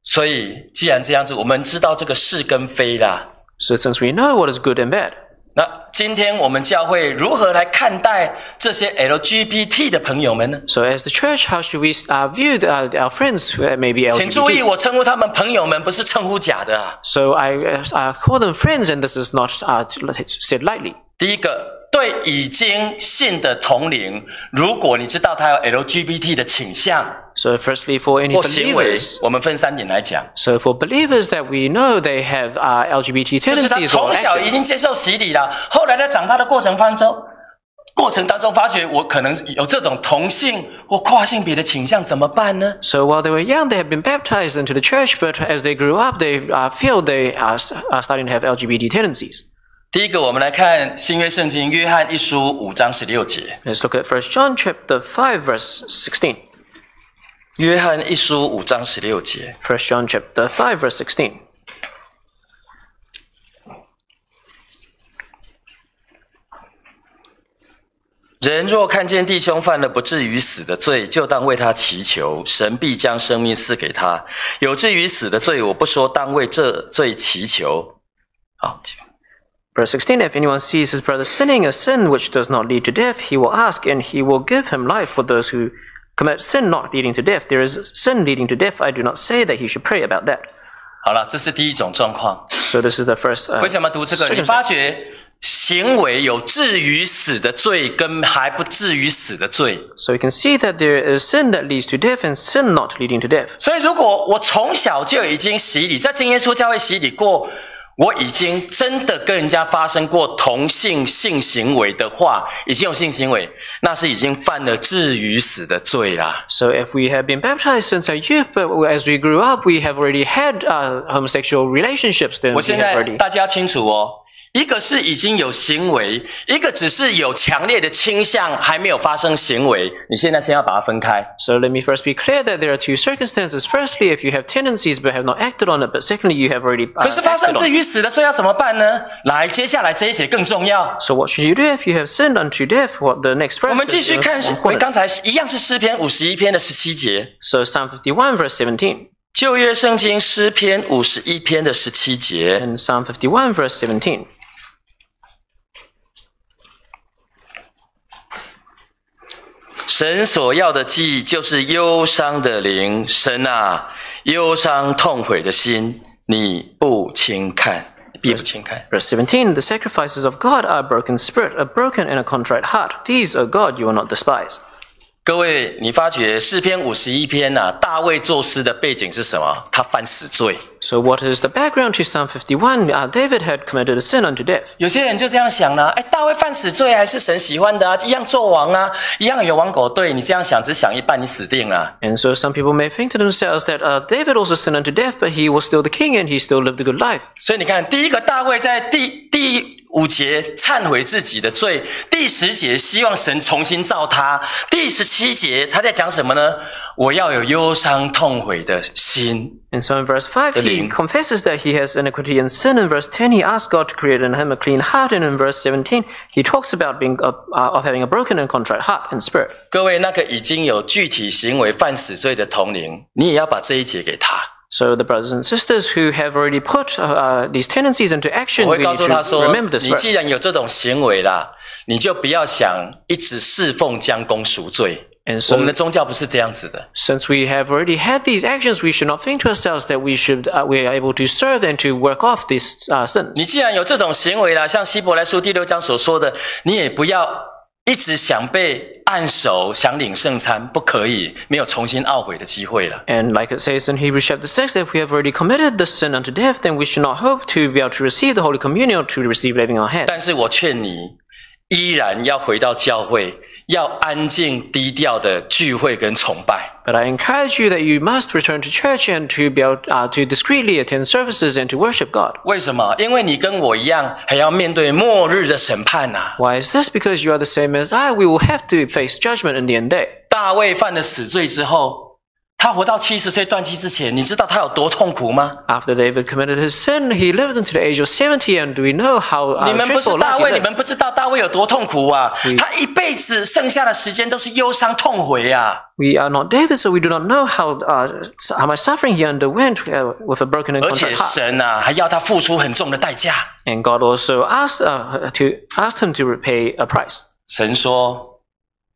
所以，既然这样子，我们知道这个是跟非啦。So since we know what is good and bad, 那今天我们教会如何来看待这些 LGBT 的朋友们呢？so as the church, how should we uh, view the, uh, our friends who may be 请注意，LGBT? 请注意我称呼他们朋友们，不是称呼假的啊。So I, uh, I call them friends, and this is not uh, said lightly. 第一个，对已经信的同龄，如果你知道他有 LGBT 的倾向 So firstly, for any 或行为 believers, 我们分三点来讲， so for believers that we know they have uh, LGBT 就是他 tendencies or 从小已经 actions. 接受洗礼了，后来在长大的过程当中，过程当中发觉我可能有这种同性或跨性别的倾向，怎么办呢？ So while they were young, they had been baptized into the church, but as they grew up, they uh, feel they are, s- are starting to have LGBT tendencies. 第一个，我们来看新约圣经约翰一书五章十六节。Let's look at First John chapter five verse sixteen. 约翰一书五章十六节，First John chapter five verse sixteen. 人若看见弟兄犯了不至于死的罪，就当为他祈求，神必将生命赐给他。有至于死的罪，我不说，当为这罪祈求。好，请 Verse 16 If anyone sees his brother sinning a sin which does not lead to death, he will ask, and he will give him life for those who commit sin not leading to death. There is sin leading to death. I do not say that he should pray about that. 好了，这是第一种状况。 So this is the first. Uh, 为什么读这个？你 circumstance. 发觉行为有至于死的罪，跟还不至于死的罪。 So you can see that there is sin that leads to death and sin not leading to death. 所以，如果我从小就已经洗礼，在真耶稣教会洗礼过， 我已经真的跟人家发生过同性性行为的话，已经有性行为，那是已经犯了至于死的罪啦。So if we have been baptized since our youth, but as we grew up, we have already had uh, homosexual relationships, then 我现在大家清楚哦，一个是已经有行为，一个只是有强烈的倾向，还没有发生行为。你现在先要把它分开。 So let me first be clear that there are two circumstances. Firstly, if you have tendencies but have not acted on it, but secondly, you have already uh, 可是发生 acted 至 on it. 于死的罪要怎么办呢？来，接下来这一节更重要。 So what should you do if you have sinned unto death? What the next 我 verse 们继 is 续看 important.，回刚才一样是诗篇五十一篇的十七节， So Psalm 51 verse 17. 旧约圣经诗篇五十一篇的十七节。 And Psalm 51 verse 17. 神所要的祭就是忧伤的灵，神啊，忧伤痛悔的心，你不轻看，必不轻看。 Verse 17, the sacrifices of God are a broken spirit, a broken and a contrite heart. These, O God, you will not despise. 各位，你发觉诗篇五十一篇呐、大卫作诗的背景是什么？他犯死罪。So what is the background to Psalm 51? Uh, David had committed a sin unto death. 有些人就这样想啦、哎，大卫犯死罪还是神喜欢的啊，一样做王啊，一样有王狗队。你这样想，只想一半，你死定了。And so some people may think to themselves that uh, David also sinned unto death, but he was still the king and he still lived a good life. 所以你看，第一个大卫在第第五节忏悔自己的罪，第十节希望神重新造他，第十七节他在讲什么呢？我要有忧伤痛悔的心。And so in verse 5, he confesses that he has iniquity and sin. In verse ten he asks God to create in him a clean heart. And in verse seventeen he talks about being a, uh, of having a broken and contrite heart and spirit. 各位，那个已经有具体行为犯死罪的同龄，你也要把这一节给他。So the brothers and sisters who have already put uh, uh, these tendencies into action, 我 we 会告 need 诉他 to 说 remember：“ this 你既 verse. 然有这种行为啦，你就不要想一直侍奉将功赎罪。 And 我 so 们的宗教不是这样子的。 Since we have already had these actions, we should not think to ourselves that we should uh, we are able to serve and to work off these uh, sins. 你既然有这种行为啦，像希伯来书第六章所说的，你也不要 一直想被按手，想领圣餐，不可以，没有重新懊悔的机会了。 And like it says in Hebrews chapter 6, if we have already committed the sin unto death, then we should not hope to be able to receive the Holy Communion or to receive living our head. 但是我劝你，依然要回到教会， 要安静低调的聚会跟崇拜。 But I encourage you that you must return to church and to be able uh, to discreetly attend services and to worship God. 为什么？因为你跟我一样，还要面对末日的审判呐、 Why is this? Because you are the same as I. We will have to face judgment in the end day. 大卫犯了死罪之后， 他活到七十岁断气之前，你知道他有多痛苦吗？ After David committed his sin, he lived until the age of 70, and do we know how 你 uh, 们不是 dreadful 大 life 卫， he 你 lived? 们不知道大卫有多痛苦啊！嗯他一辈子剩下的时间都是忧伤痛悔啊！ We are not David, so we do not know how uh, how much suffering he underwent uh, with a broken and 而且 contrite heart. 神啊，还要他付出很重的代价。 And God also asked uh, to asked him to repay a price. 神说：“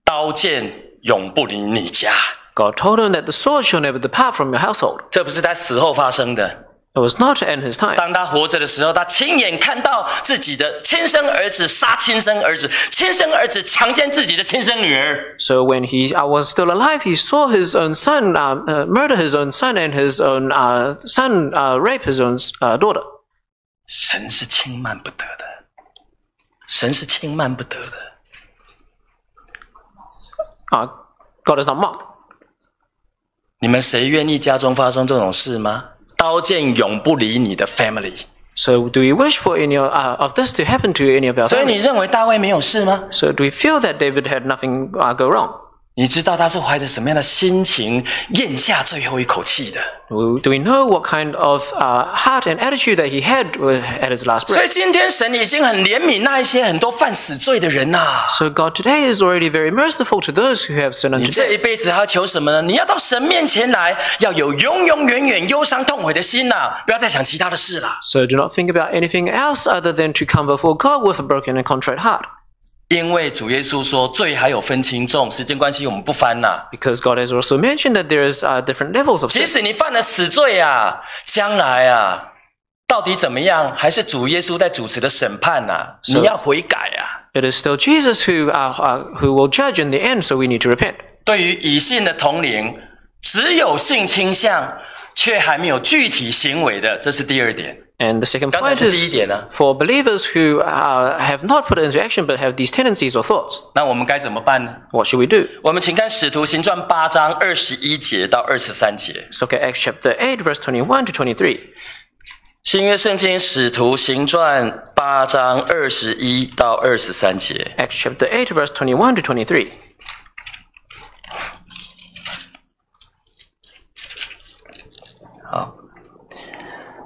刀剑永不离你家。 God told him that the sword shall never depart from your household. ”这不是在死后发生的。 It was not in his time. 当他活着的时候，他亲眼看到自己的亲生儿子杀亲生儿子，亲生儿子强奸自己的亲生女儿。 So when he uh, was still alive, he saw his own son uh, uh, murder his own son, and his own uh, son uh, rape his own uh, daughter. 神是轻慢不得的，神是轻慢不得的。 Uh, God is not mocked. 你们谁愿意家中发生这种事吗？刀剑永不离你的 family。 So do we wish for any of, uh, of this to happen to any of our 所以你 families? 认为大卫没有事吗？ So do we feel that David had nothing uh, go wrong? 你知道他是怀着什么样的心情咽下最后一口气的？ Do do we know what kind of uh, heart and attitude that he had uh, at his last 所以 breath? 今天神已经很怜悯那一些很多犯死罪的人呐、 So God today is already very merciful to those who have sinned 你 unto 这 death. 一辈子还要求什么呢？你要到神面前来，要有永永远远忧伤痛悔的心呐、不要再想其他的事了。 So do not think about anything else other than to come before God with a broken and contrite heart. 因为主耶稣说，罪还有分轻重，时间关系我们不翻呐、Because God has also mentioned that there is uh, different levels of 即.使你犯了死罪啊，将来啊，到底怎么样？还是主耶稣在主持的审判呐、是你要悔改啊！It is still Jesus who uh, uh, who will judge in the end. So we need to repent. 对于已信的同龄，只有性倾向，却还没有具体行为的，这是第二点。And the second 刚才 point 是第一 is 点呢。 for believers who uh, have not put it into action but have these tendencies or thoughts. 那我们该怎么办呢？ What should we do? 我们请看《使徒行传》八章二十一节到二十三节， Let's look at Acts chapter 8, verse 21 to 23. 新约圣经《使徒行传》八章二十一到二十三节。 Acts chapter 8, verse 21 to 23.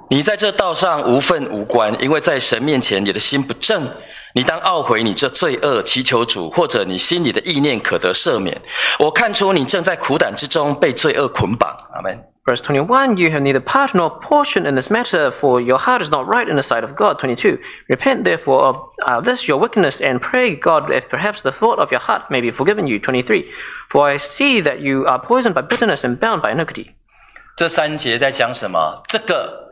你在这道上无份无关，因为在神面前你的心不正，你当懊悔你这罪恶，祈求主，或者你心里的意念可得赦免。我看出你正在苦胆之中被罪恶捆绑。阿门。 Verse 21, you have neither part nor portion in this matter, for your heart is not right in the sight of God. 22, repent therefore of uh, this your wickedness, and pray God if perhaps the thought of your heart may be forgiven you. 23, for I see that you are poisoned by bitterness and bound by iniquity. 这三节在讲什么？这个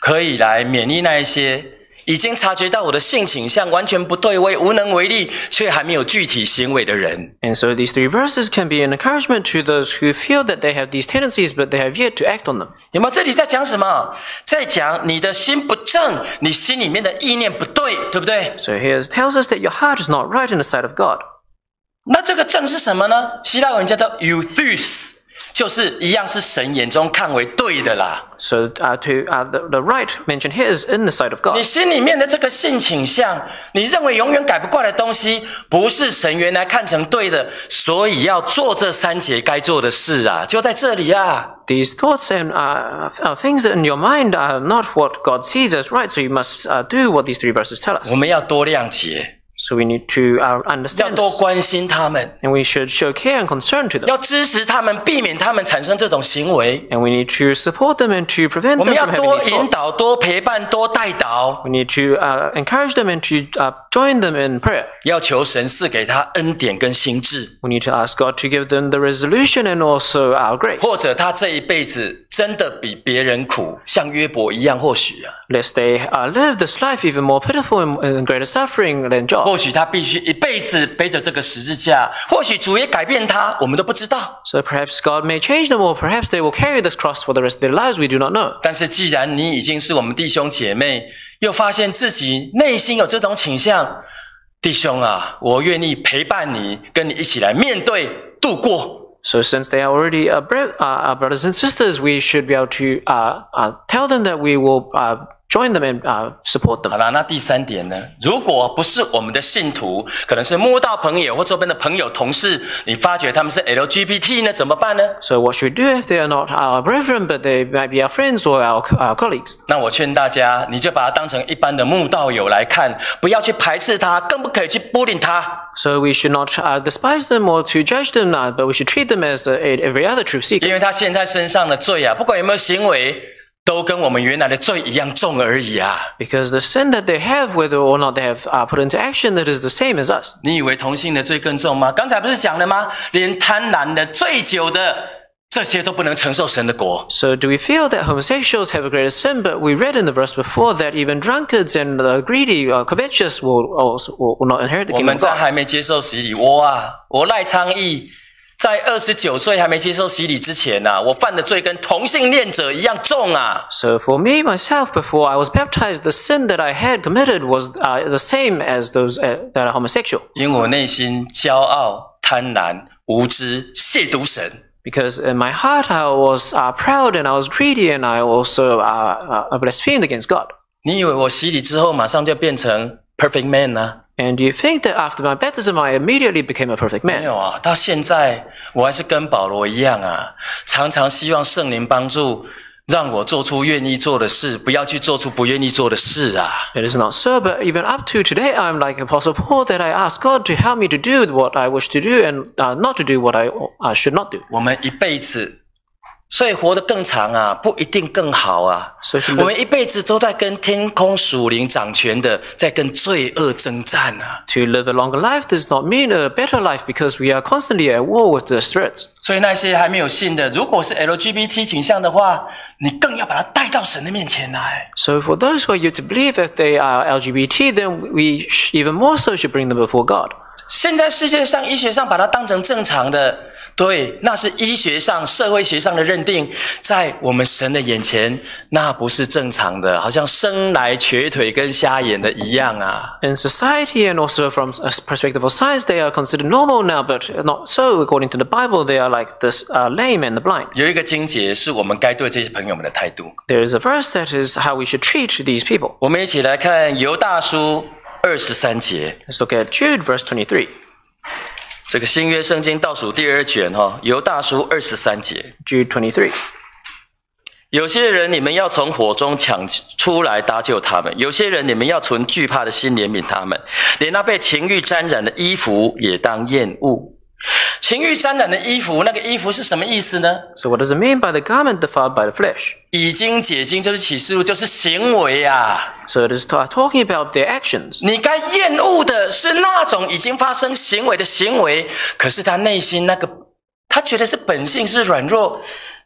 可以来勉励那一些已经察觉到我的性倾向完全不对，我也无能为力，却还没有具体行为的人。And so these three verses can be an encouragement to those who feel that they have these tendencies, but they have yet to act on them. 有没有？这里在讲什么？在讲你的心不正，你心里面的意念不对，对不对？So here tells us that your heart is not right in the sight of God. 那这个正是什么呢？希腊文叫做 euthus，就是一样是神眼中看为对的啦。So uh, to uh, the, the right mentioned here is in the sight of God. 你心里面的这个性倾向，你认为永远改不过来的东西，不是神原来看成对的，所以要做这三节该做的事啊，就在这里啊。These thoughts and uh, uh, things in your mind are not what God sees as right, so you must uh, do what these three verses tell us. 我们要多谅解，So we need to uh, 要 understand 多 this, 关心他们， and we should show care and concern to them. 要支持他们，避免他们产生这种行为。 And we need to support them and to prevent 我 them 们要 from having 多 these 引 thoughts. 导、多陪伴、多带导。 We need to uh, encourage them and to uh, join them in prayer. 要求神赐给他恩典跟心智， We need to ask God to give them the resolution and also our grace. 或者他这一辈子真的比别人苦，像约伯一样，或许啊， Lest they uh, live this life even more pitiful and, and greater suffering than Job. 或许他必须一辈子背着这个十字架，或许主也改变他，我们都不知道。 So perhaps God may change them, or perhaps they will carry this cross for the rest of their lives. We do not know. 但是既然你已经是我们弟兄姐妹， 又发现自己内心有这种倾向，弟兄啊，我愿意陪伴你，跟你一起来面对度过。So since they are already uh, bro- uh, our brothers and sisters, we should be able to uh, uh, tell them that we will uh, join them and uh, support them. 好啦，那第三点呢？如果不是我们的信徒，可能是慕道朋友或周边的朋友、同事，你发觉他们是 LGBT 呢，怎么办呢？So what should we do if they are not our brethren, but they might be our friends or our, our colleagues? 那我劝大家，你就把他当成一般的慕道友来看，不要去排斥他，更不可以去 bully 他。So we should not uh, despise them or to judge them, uh, but we should treat them as uh, every other truth seeker. 因为他现在身上的罪啊，不管有没有行为，都跟我们原来的罪一样重而已啊。Because the sin that they have, whether or not they have uh, put into action, that is the same as us. 你以为同性的罪更重吗？刚才不是讲了吗？连贪婪的、醉酒的，这些都不能承受神的国。So do we feel that homosexuals have a greater sin? But we read in the verse before that even drunkards and the greedy, uh, covetous, will also will, not inherit the kingdom 们 of 在.还没接受洗礼，我啊，我赖昌义，在二十九岁还没接受洗礼之前呐、啊，我犯的罪跟同性恋者一样重啊。 So for me myself, before I was baptized, the sin that I had committed was uh, the same as those uh, that are homosexual. 因为我内心骄傲、贪婪、无知、亵渎神。 Because in my heart I was uh, proud and I was greedy and I also uh, uh, blasphemed against God. 你以为我洗礼之后马上就变成 perfect man 呢、 And do you think that after my baptism I immediately became a perfect 没 man? 有啊，到现在我还是跟保罗一样啊，常常希望圣灵帮助，让我做出愿意做的事，不要去做出不愿意做的事啊。 It is not so, but even up to today, I'm like Apostle Paul that I ask God to help me to do what I wish to do and uh, not to do what I uh, should not do. 我们一辈子， 所以活得更长啊，不一定更好啊。所以我们一辈子都在跟天空属灵掌权的，在跟罪恶征战啊。to live a longer life does not mean a better life because we are constantly at war with the spirits. 所以那些还没有信的，如果是 LGBT 倾向的话，你更要把它带到神的面前来。So for those who are yet to believe if they are LGBT, then we even more so should bring them before God. 现在世界上医学上把它当成正常的，对，那是医学上、社会学上的认定，在我们神的眼前，那不是正常的，好像生来瘸腿跟瞎眼的一样啊。 In society and also from a perspective of science, they are considered normal now, but not so according to the Bible. They are like this uh, lame and the blind. 有一个经节是我们该对这些朋友们的态度。 There is a verse that is how we should treat these people. 我们一起来看犹大书二十三节， Let's look at Jude, verse 23. 这个新约圣经倒数第二卷哈，犹大书二十三节。，J twenty three 有些人你们要从火中抢出来搭救他们；有些人你们要存惧怕的心怜悯他们，连那被情欲沾染的衣服也当厌恶。情欲沾染的衣服，那个衣服是什么意思呢？So what does it mean by the garment defiled by the flesh? 已经解经就是启示录，就是行为啊。So it is ta- talking about their actions. 你该厌恶的是那种已经发生行为的行为，可是他内心那个，他觉得是本性是软弱，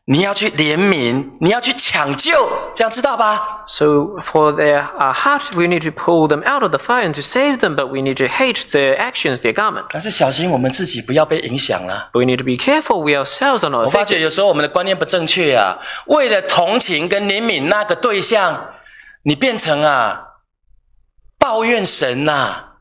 你要去怜悯，你要去抢救，这样知道吧？So for their uh, heart, we need to pull them out of the fire and to save them, but we need to hate their actions, their garment. 但是小心我们自己不要被影响了。We need to be careful. We ourselves are not 我发觉.有时候我们的观念不正确啊，为了同情跟怜悯那个对象，你变成啊抱怨神呐、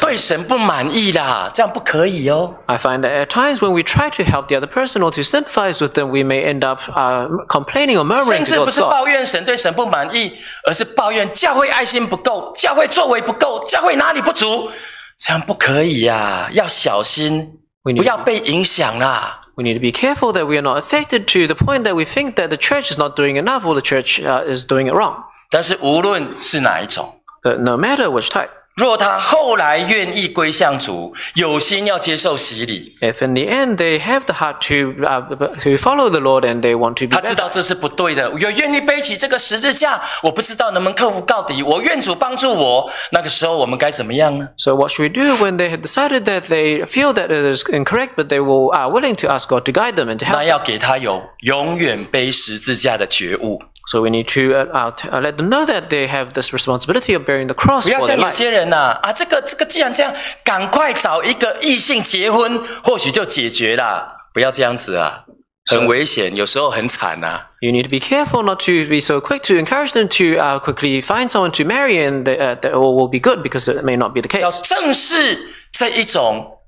对神不满意啦，这样不可以哦。 I find that at times when we try to help the other person or to sympathize with them, we may end up uh, complaining or 甚 murmuring 至 to 不 God's 是 God. 抱怨神对神不满意，而是抱怨教会爱心不够，教会作为不够，教会哪里不足，这样不可以呀、要小心， We 不 need, 要被影响啦。 we need to be careful that we are not affected to the point that we think that the church is not doing enough or the church uh, is doing it wrong. 但是无论是哪一种， But no matter which type, 若他后来愿意归向主，有心要接受洗礼，If in the end they have the heart to uh, to follow the Lord and they want to be 他知道这是不对的，我愿意背起这个十字架，我不知道能不能克服到底，我愿主帮助我。那个时候我们该怎么样呢？so what should we do when they have decided that they feel that it is incorrect, but they will are willing to ask God to guide them and to 那?要给他有永远背十字架的觉悟，So we need to uh, uh, to, uh, let them know that they have this responsibility of bearing the cross 不要 for 像 their 有 life. 些人呐啊这个这个既然这样，赶快找一个异性结婚，或许就解决啦。不要这样子啊，很危险，有时候很惨啊。 You need to be careful not to be so quick to encourage them to uh, quickly find someone to marry, and they, uh, that all will be good because it may not be the 要 case. 正视这一种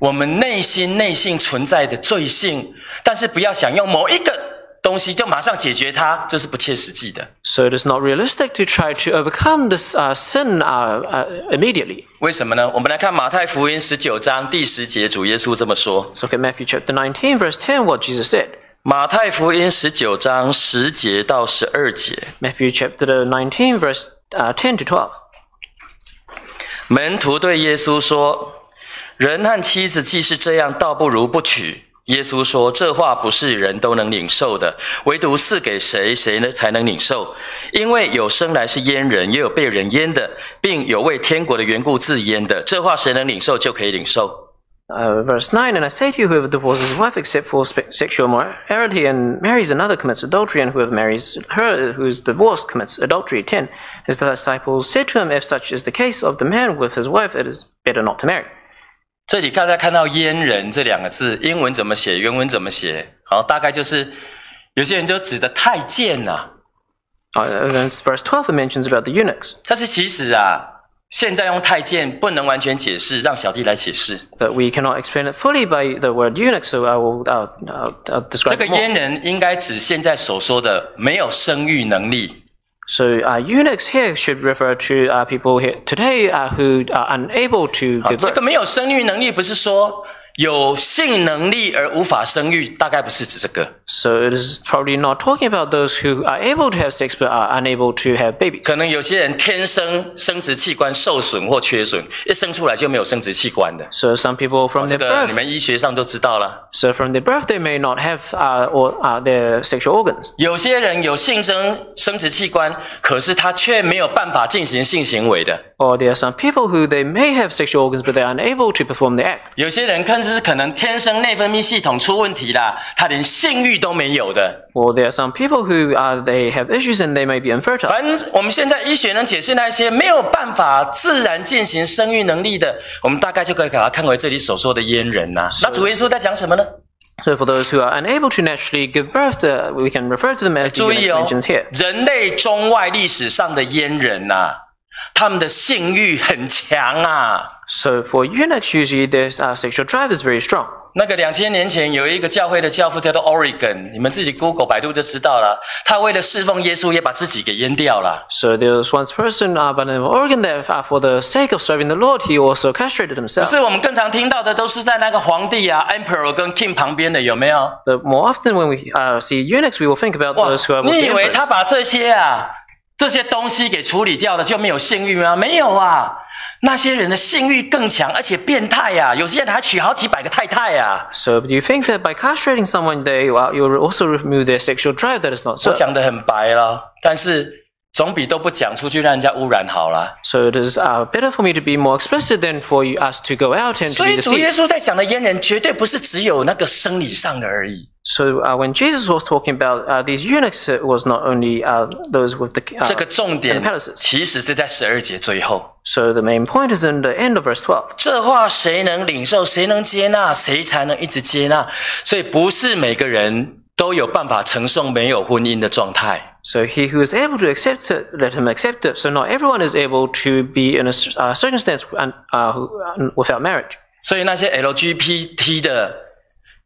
我们内心内性存在的罪性，但是不要想用某一个 东西就马上解决它，这是不切实际的。So it is not realistic to try to overcome this uh, sin uh, uh, immediately. 为什么呢？我们来看马太福音十九章第十节，主耶稣这么说：So look at Matthew chapter 19, verse 10, what Jesus said. 马太福音十九章十节到十二节，Matthew chapter 19, verse uh, 10 to 12. 门徒对耶稣说：“人和妻子既是这样，倒不如不娶。”耶稣说：“这话不是人都能领受的，唯独赐给谁，谁呢才能领受？因为有生来是阉人，也有被人阉的，并有为天国的缘故自阉的。这话谁能领受，就可以领受。 Uh, verse 9 And I say to you, whoever divorces his wife except for spe- sexual morality and marries another commits adultery, and whoever marries her who is divorced commits adultery. 10 His disciples said to him, If such is the case of the man with his wife, it is better not to marry. 这里大家看到“阉人”这两个字，英文怎么写，原文怎么写？好，大概就是有些人就指的太监呐、Uh, then verse 12 it mentions about the eunuchs. 但是其实啊，现在用太监不能完全解释，让小弟来解释。But we cannot explain it fully by the word eunuch, so I will uh, uh, uh, 这 describe 个 it more. 阉人应该指现在所说的没有生育能力，So uh, eunuchs here should refer to uh, people here today uh, who are unable to 好 give 这 birth. 个没有生育能力不是说 有性能力而无法生育，大概不是指这个， So it is probably not talking about those who are able to have sex but are unable to have babies. 可能有些人天生生殖器官受损或缺损，一生出来就没有生殖器官的， So some people from 这 their 个你 birth, 们医学上都知道了。 so from their birth, they may not have uh, or uh, their sexual organs. 有些人有性征生殖器官，可是他却没有办法进行性行为的。 Or there are some people who they may have sexual organs but they are unable to perform the act. 有些人 更是可能天生内分泌系统出问题啦，他连性欲都没有的。Well, there are some people who are they have issues and they may be infertile. 反正我们现在医学能解释那些没有办法自然进行生育能力的，我们大概就可以把它看为这里所说的阉人呐、那主耶稣在讲什么呢？So for those who are unable to naturally give birth, uh, we can refer to them as the 注意哦 mentioned here.，人类中外历史上的阉人呐、他们的性欲很强啊。So for eunuchs, usually their uh, sexual drive is very strong. 那个两千年前有一个教会的教父叫做 Origen，你们自己 Google 百度就知道了。他为了侍奉耶稣，也把自己给阉掉了。So there was once person uh, by the name of Origen that uh, for the sake of serving the Lord, he also castrated himself. 可是我们更常听到的都是在那个皇帝啊，Emperor 跟 King 旁边的有没有？The more often when we see eunuchs, we will think about those who are. 你以为他把这些啊这些东西给处理掉了就没有性欲吗？没有啊，那些人的性欲更强，而且变态呀、有些人还娶好几百个太太呀、So do you think that by castrating someone, they uh, you'll also remove their sexual drive? That is not so. 我讲的很白了，但是总比都不讲出去让人家污染好了。So it is uh, better for me to be more explicit than for you, us to go out and to 所 be 以主耶 deceived. 稣在讲的阉人，绝对不是只有那个生理上的而已。So uh, when Jesus was talking about uh, these eunuchs, it was not only uh, those with the. 这 Uh, 个重点 and palaces. 其实是在十二节最后。so the main point is in the end of verse 12. 这话谁能领受？谁能接纳？谁才能一直接纳？所以不是每个人都有办法承受没有婚姻的状态。So he who is able to accept it, let him accept it. So not everyone is able to be in a c- uh, circumstance un- uh, who- uh, without marriage. 所以那些 LGBT 的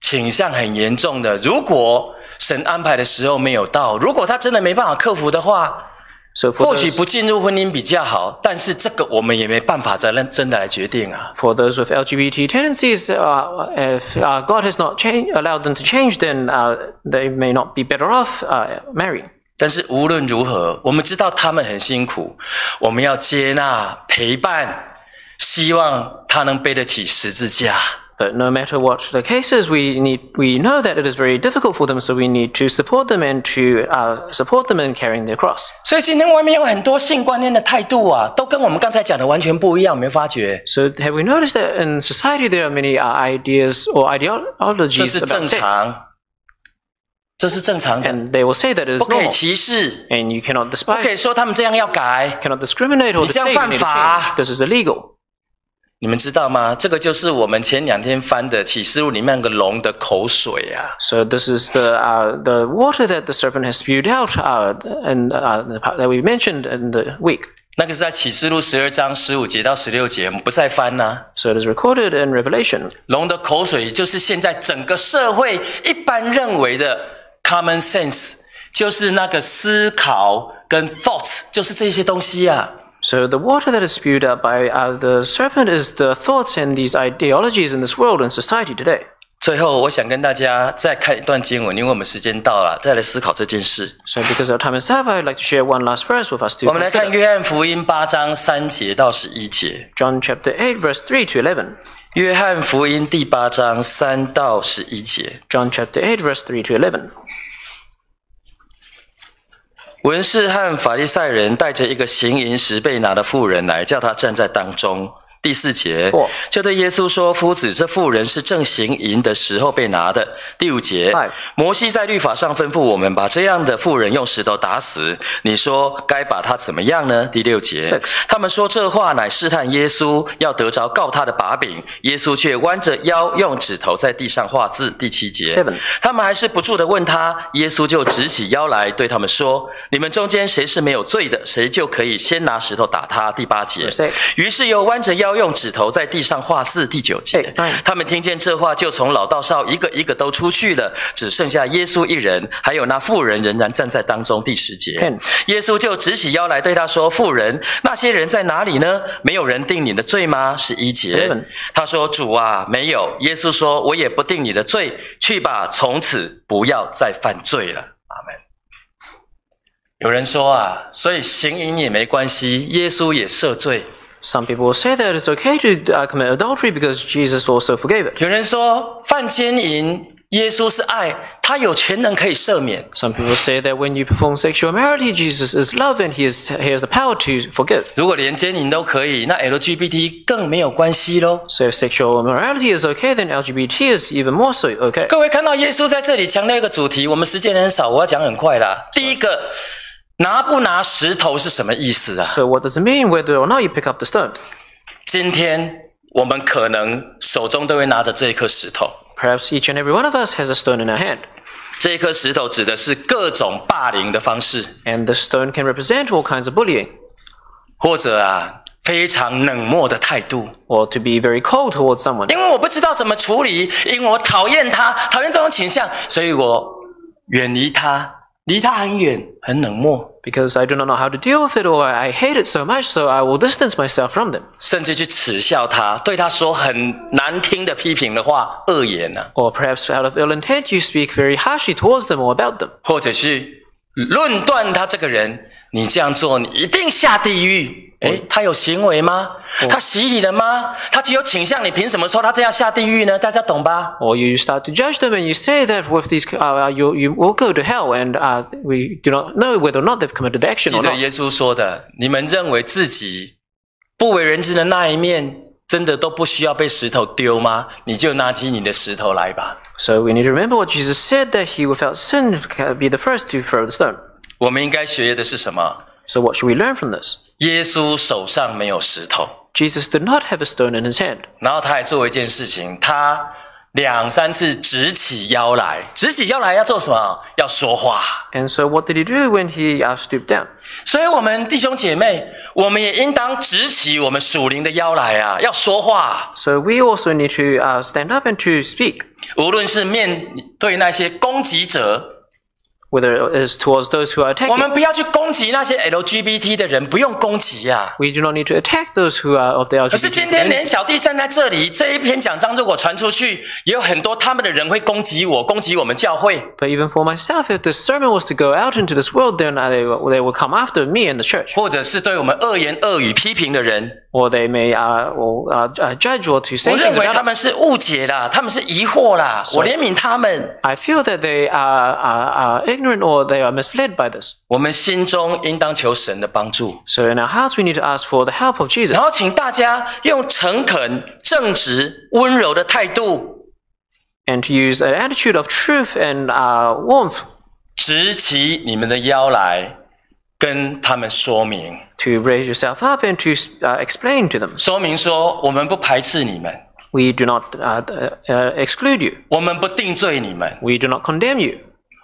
倾向很严重的，如果神安排的时候没有到，如果他真的没办法克服的话， So for 或许 those, 不进入婚姻比较好。但是这个我们也没办法再认真的来决定啊。 for those with LGBT tendencies, uh, if uh, God has not cha- allowed them to change, then uh, they may not be better off uh, marrying. 但是无论如何，我们知道他们很辛苦，我们要接纳、陪伴， 希望他能背得起十字架。 But no matter what the case is, we need we know that it is very difficult for them, so we need to support them and to uh, support them in carrying their cross. 所以今天外面有很多性观念的态度啊，都跟我们刚才讲的完全不一样，有没有发觉？ So have we noticed that in society there are many uh, ideas or 这 ideologies 是 about 正 sex, 常， 这是正常的， and they will say that it is 不可以 normal, 歧视， and you cannot 不 despise, 可以说他们这样要改。 cannot discriminate or 你这样 say you 犯 need to 法。 change. This is illegal. 你们知道吗？这个就是我们前两天翻的启示录里面那个龙的口水啊。 So this is the uh, the water that the serpent has spewed out, uh, and uh, the part that we mentioned in the week. 那个是在启示录十二章十五节到十六节，我们不再翻呐、 So it is recorded in Revelation. 龙的口水就是现在整个社会一般认为的 common sense，就是那个思考跟 thoughts，就是这些东西啊。 So the water that is spewed out by uh, the serpent is the thoughts and these ideologies in this world and society today. 最后，我想跟大家再看一段经文，因为我们时间到了，再来思考这件事。 So because our time is up, I'd like to share one last verse with us to 我们来看 consider. 约翰福音八章三节到十一节。 John chapter 8, verse 3 to 11. 约翰福音第八章三到十一节。 John chapter 8, verse 3 to 11. 文士和法利赛人带着一个行淫时被拿的妇人来，叫他站在当中。第四节哦就对耶稣说：“夫子，这妇人是正行淫的时候被拿的。”第五节摩西在律法上吩咐我们把这样的妇人用石头打死。你说该把她怎么样呢？第六节他们说这话乃试探耶稣，要得着告他的把柄。耶稣却弯着腰用指头在地上画字。第七节他们还是不住的问他，耶稣就直起腰来对他们说：“你们中间谁是没有罪的，谁就可以先拿石头打他。”第八节于是又弯着腰用指头在地上画字。第九节他们听见这话，就从老道少一个一个都出去了，只剩下耶稣一人，还有那妇人仍然站在当中。第十节耶稣就直起腰来对他说：“妇人，那些人在哪里呢？没有人定你的罪吗？”十一节他说：“主啊，没有。”耶稣说：“我也不定你的罪，去吧，从此不要再犯罪了。”阿门。有人说啊，所以行淫也没关系，耶稣也赦罪。Some people will say that it's okay to uh, commit adultery because Jesus also forgave it. 有人说犯奸淫，耶稣是爱，他有全能可以赦免。 Some people say that when you perform sexual immorality, Jesus is love and he, is, he has the power to forgive. 如果连奸淫都可以，那 LGBT 更没有关系喽。 So if sexual immorality is okay, then LGBT is even more so okay. 各位看到耶稣在这里强调一个主题，我们时间很少，我要讲很快啦。第一个， 拿不拿石头是什么意思啊？So what does it mean whether or not you pick up the stone? 今天我们可能手中都会拿着这一颗石头，Perhaps each and every one of us has a stone in our hand. 这一颗石头指的是各种霸凌的方式，And the stone can represent all kinds of bullying, 或者啊非常冷漠的态度。or to be very cold towards someone. 因为我不知道怎么处理，因为我讨厌他，讨厌这种倾向，所以我远离他，离他很远，很冷漠，Because I do not know how to deal with it, or I hate it so much, so I will distance myself from them. 甚至去耻笑他，对他说很难听的批评的话、恶言呢、啊，Or perhaps out of ill intent, you speak very harshly towards them or about them. 或者是论断他这个人，你这样做，你一定下地狱。诶，他有行为吗？他洗礼了吗？他只有倾向，你凭什么说他这样下地狱呢？大家懂吧？Or you start to judge them and you say that with these, uh, you, you will go to hell, and uh, we do not know whether or not they've committed the action 记得.耶稣说的：你们认为自己不为人知的那一面，真的都不需要被石头丢吗？你就拿起你的石头来吧。So we need to remember what Jesus said that he without sin can be the first to throw the stone. 我们应该学的是什么？So what should we learn from this? 耶稣手上没有石头，Jesus did not have a stone in his hand. 然后他还做一件事情，他两三次直起腰来，直起腰来要做什么？要说话。And so what did he do when he uh, stooped down? 所以，我们弟兄姐妹，我们也应当直起我们属灵的腰来啊，要说话。So we also need to uh, stand up and to speak. 无论是面对那些攻击者，whether it is towards those who are 我 attacking. 们不要去攻击那些 LGBT 的人，不用攻击呀、 We do not need to attack those who are of the 可是 LGBT 今天 community. 连小弟站在这里，这一篇讲章如果传出去，也有很多他们的人会攻击我，攻击我们教会。 But even for myself, if this sermon was to go out into this world, then uh, they, will- they will come after me and the church. 或者是对我们恶言恶语批评的人， Or they may uh, or, uh, uh, judge or to say 我认 things 为 about 他们 us. 是误解啦，他们是疑惑啦，我怜悯他们。 I feel that they are, are, are ignorant or they are misled by this. 我们心中应当求神的帮助， So in our hearts, we need to ask for the help of Jesus 然后请大家用诚恳、正直、温柔的态度， and to use an attitude of truth and uh, warmth 直起你们的腰来，跟他们说明， to raise yourself up and to uh, explain to them. 说明说我们不排斥你们， We do not uh, uh, uh, exclude you. 我们不定罪你们， We do not condemn you.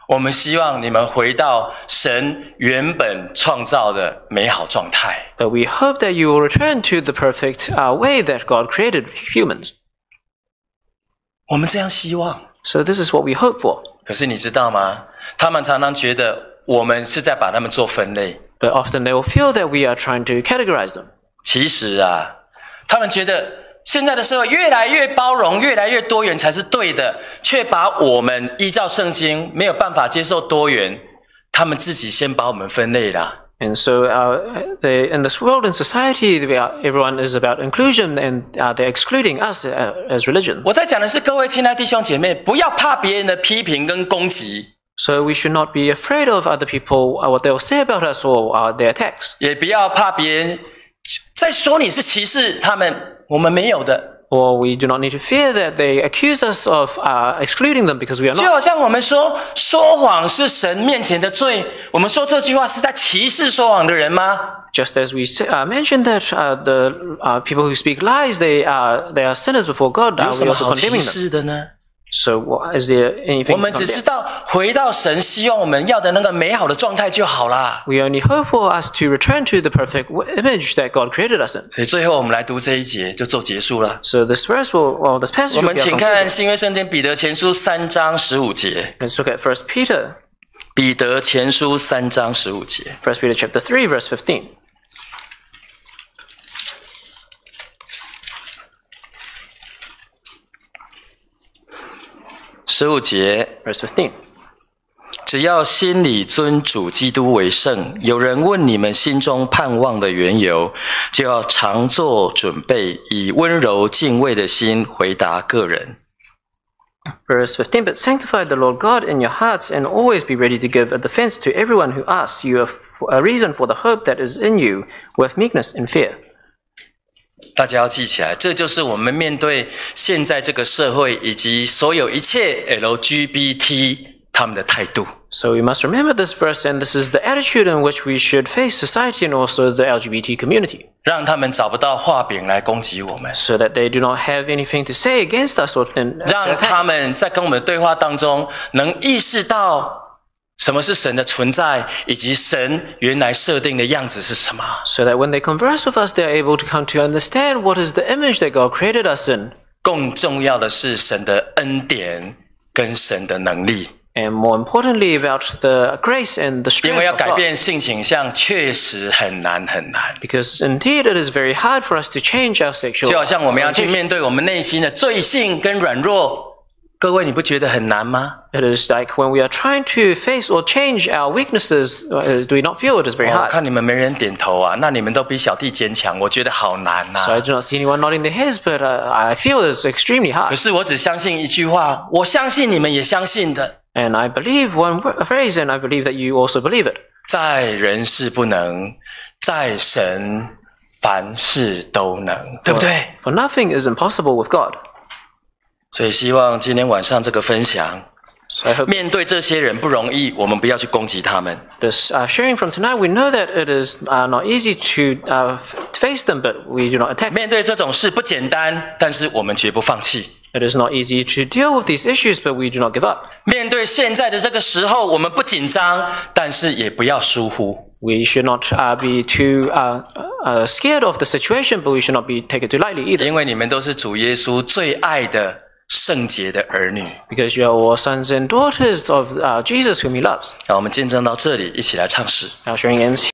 我们希望你们回到神原本创造的美好状态。 But we hope that you will return to the perfect uh, way that God created humans. 我们这样希望。 So this is what we hope for. 可是你知道吗？他们常常觉得我们是在把他们做分类。 But often they will feel that we are trying to categorize them. 其实啊，他们觉得现在的社会越来越包容、越来越多元才是对的，却把我们依照圣经没有办法接受多元，他们自己先把我们分类啦。 And so, uh, they, in this world and society, we are, everyone is about inclusion, and uh, they're excluding us uh, as religion. 我在讲的是各位亲爱弟兄姐妹，不要怕别人的批评跟攻击， So we should not be afraid of other people, uh, what they'll say about us or uh, their attacks. 也不要怕别人在说你是歧视他们，我们没有的。 Or we do not need to fear that they accuse us of uh, excluding them because we are 就 not. 好像我们说说谎是神面前的罪，我们说这句话是在歧视说谎的人吗？ Just as we say, uh, mentioned that uh, the uh, people who speak lies, they are, they are sinners before God. Uh, 有 we 什么 also 好歧 condemning them. 视的呢？ So what, is there anything 我 to 们只 condemn? 知道回到神希望我们要的那个美好的状态就好啦。 We only hope for us to return to the perfect w- image that God created us in. 所以最后我们来读这一节就做结束了。 So this verse will, well, this passage 我 will 们 be our 请 conclusion. 看新约圣经彼得前书三章十五节。 Let's look at First Peter, 彼得前书三章十五节。 First Peter chapter three, verse fifteen. 十五节， Verse fifteen. 只要心里尊主基督为圣，有人问你们心中盼望的缘由，就要常做准备，以温柔敬畏的心回答个人。 Verse 15, but sanctify the Lord God in your hearts and always be ready to give a defense to everyone who asks you a, f- a reason for the hope that is in you with meekness and fear. 大家要记起来，这就是我们面对现在这个社会以及所有一切 LGBT 他们的态度。So we must remember this verse, and this is the attitude in which we should face society and also the LGBT community, 让他们找不到画饼来攻击我们，so that they do not have anything to say against us or uh, 让他们在跟我们的对话当中能意识到什么是神的存在，以及神原来设定的样子是什么。 so that when they converse with us, they are able to come to understand what is the image that God created us in, 更重要的是神的恩典跟神的能力， and more importantly, about the grace and the 因 strength 为要 of 改 God. 变性倾向确实很难很难。 Because indeed, it is very hard for us to change our sexual. 就好像我们要去 orientation. 面对我们内心的罪性跟软弱， 各位你不觉得很难吗？ It is like when we are trying to face or change our weaknesses, uh, do we not feel it is very 我 hard? 看你们没人点头啊，那你们都比小弟坚强，我觉得好难呐、 So I do not see anyone nodding their heads, but uh, I feel it's extremely 可 hard. 是我只相信一句话，我相信你们也相信的， And I believe one wo- phrase, and I believe that you also believe it. 在人事不能，在神凡事都能，对不对？ For nothing is impossible with God. 所以希望今天晚上这个分享， So I hope 面对这些人不容易，我们不要去攻击他们， this uh, sharing from tonight, we know that it is uh, not easy to uh, f- face them, but we do not attack. 面对这种事不简单，但是我们绝不放弃。 It is not easy to deal with these issues, but we do not give up. 面对现在的这个时候，我们不紧张，但是也不要疏忽。 We should not uh, be too uh, uh, scared of the situation, but we should not be take it too lightly either. 因为你们都是主耶稣最爱的 圣洁的儿女。because you are all sons and daughters of uh, Jesus whom he loves. 让我们见证到这里，一起来唱诗。Our sharing ends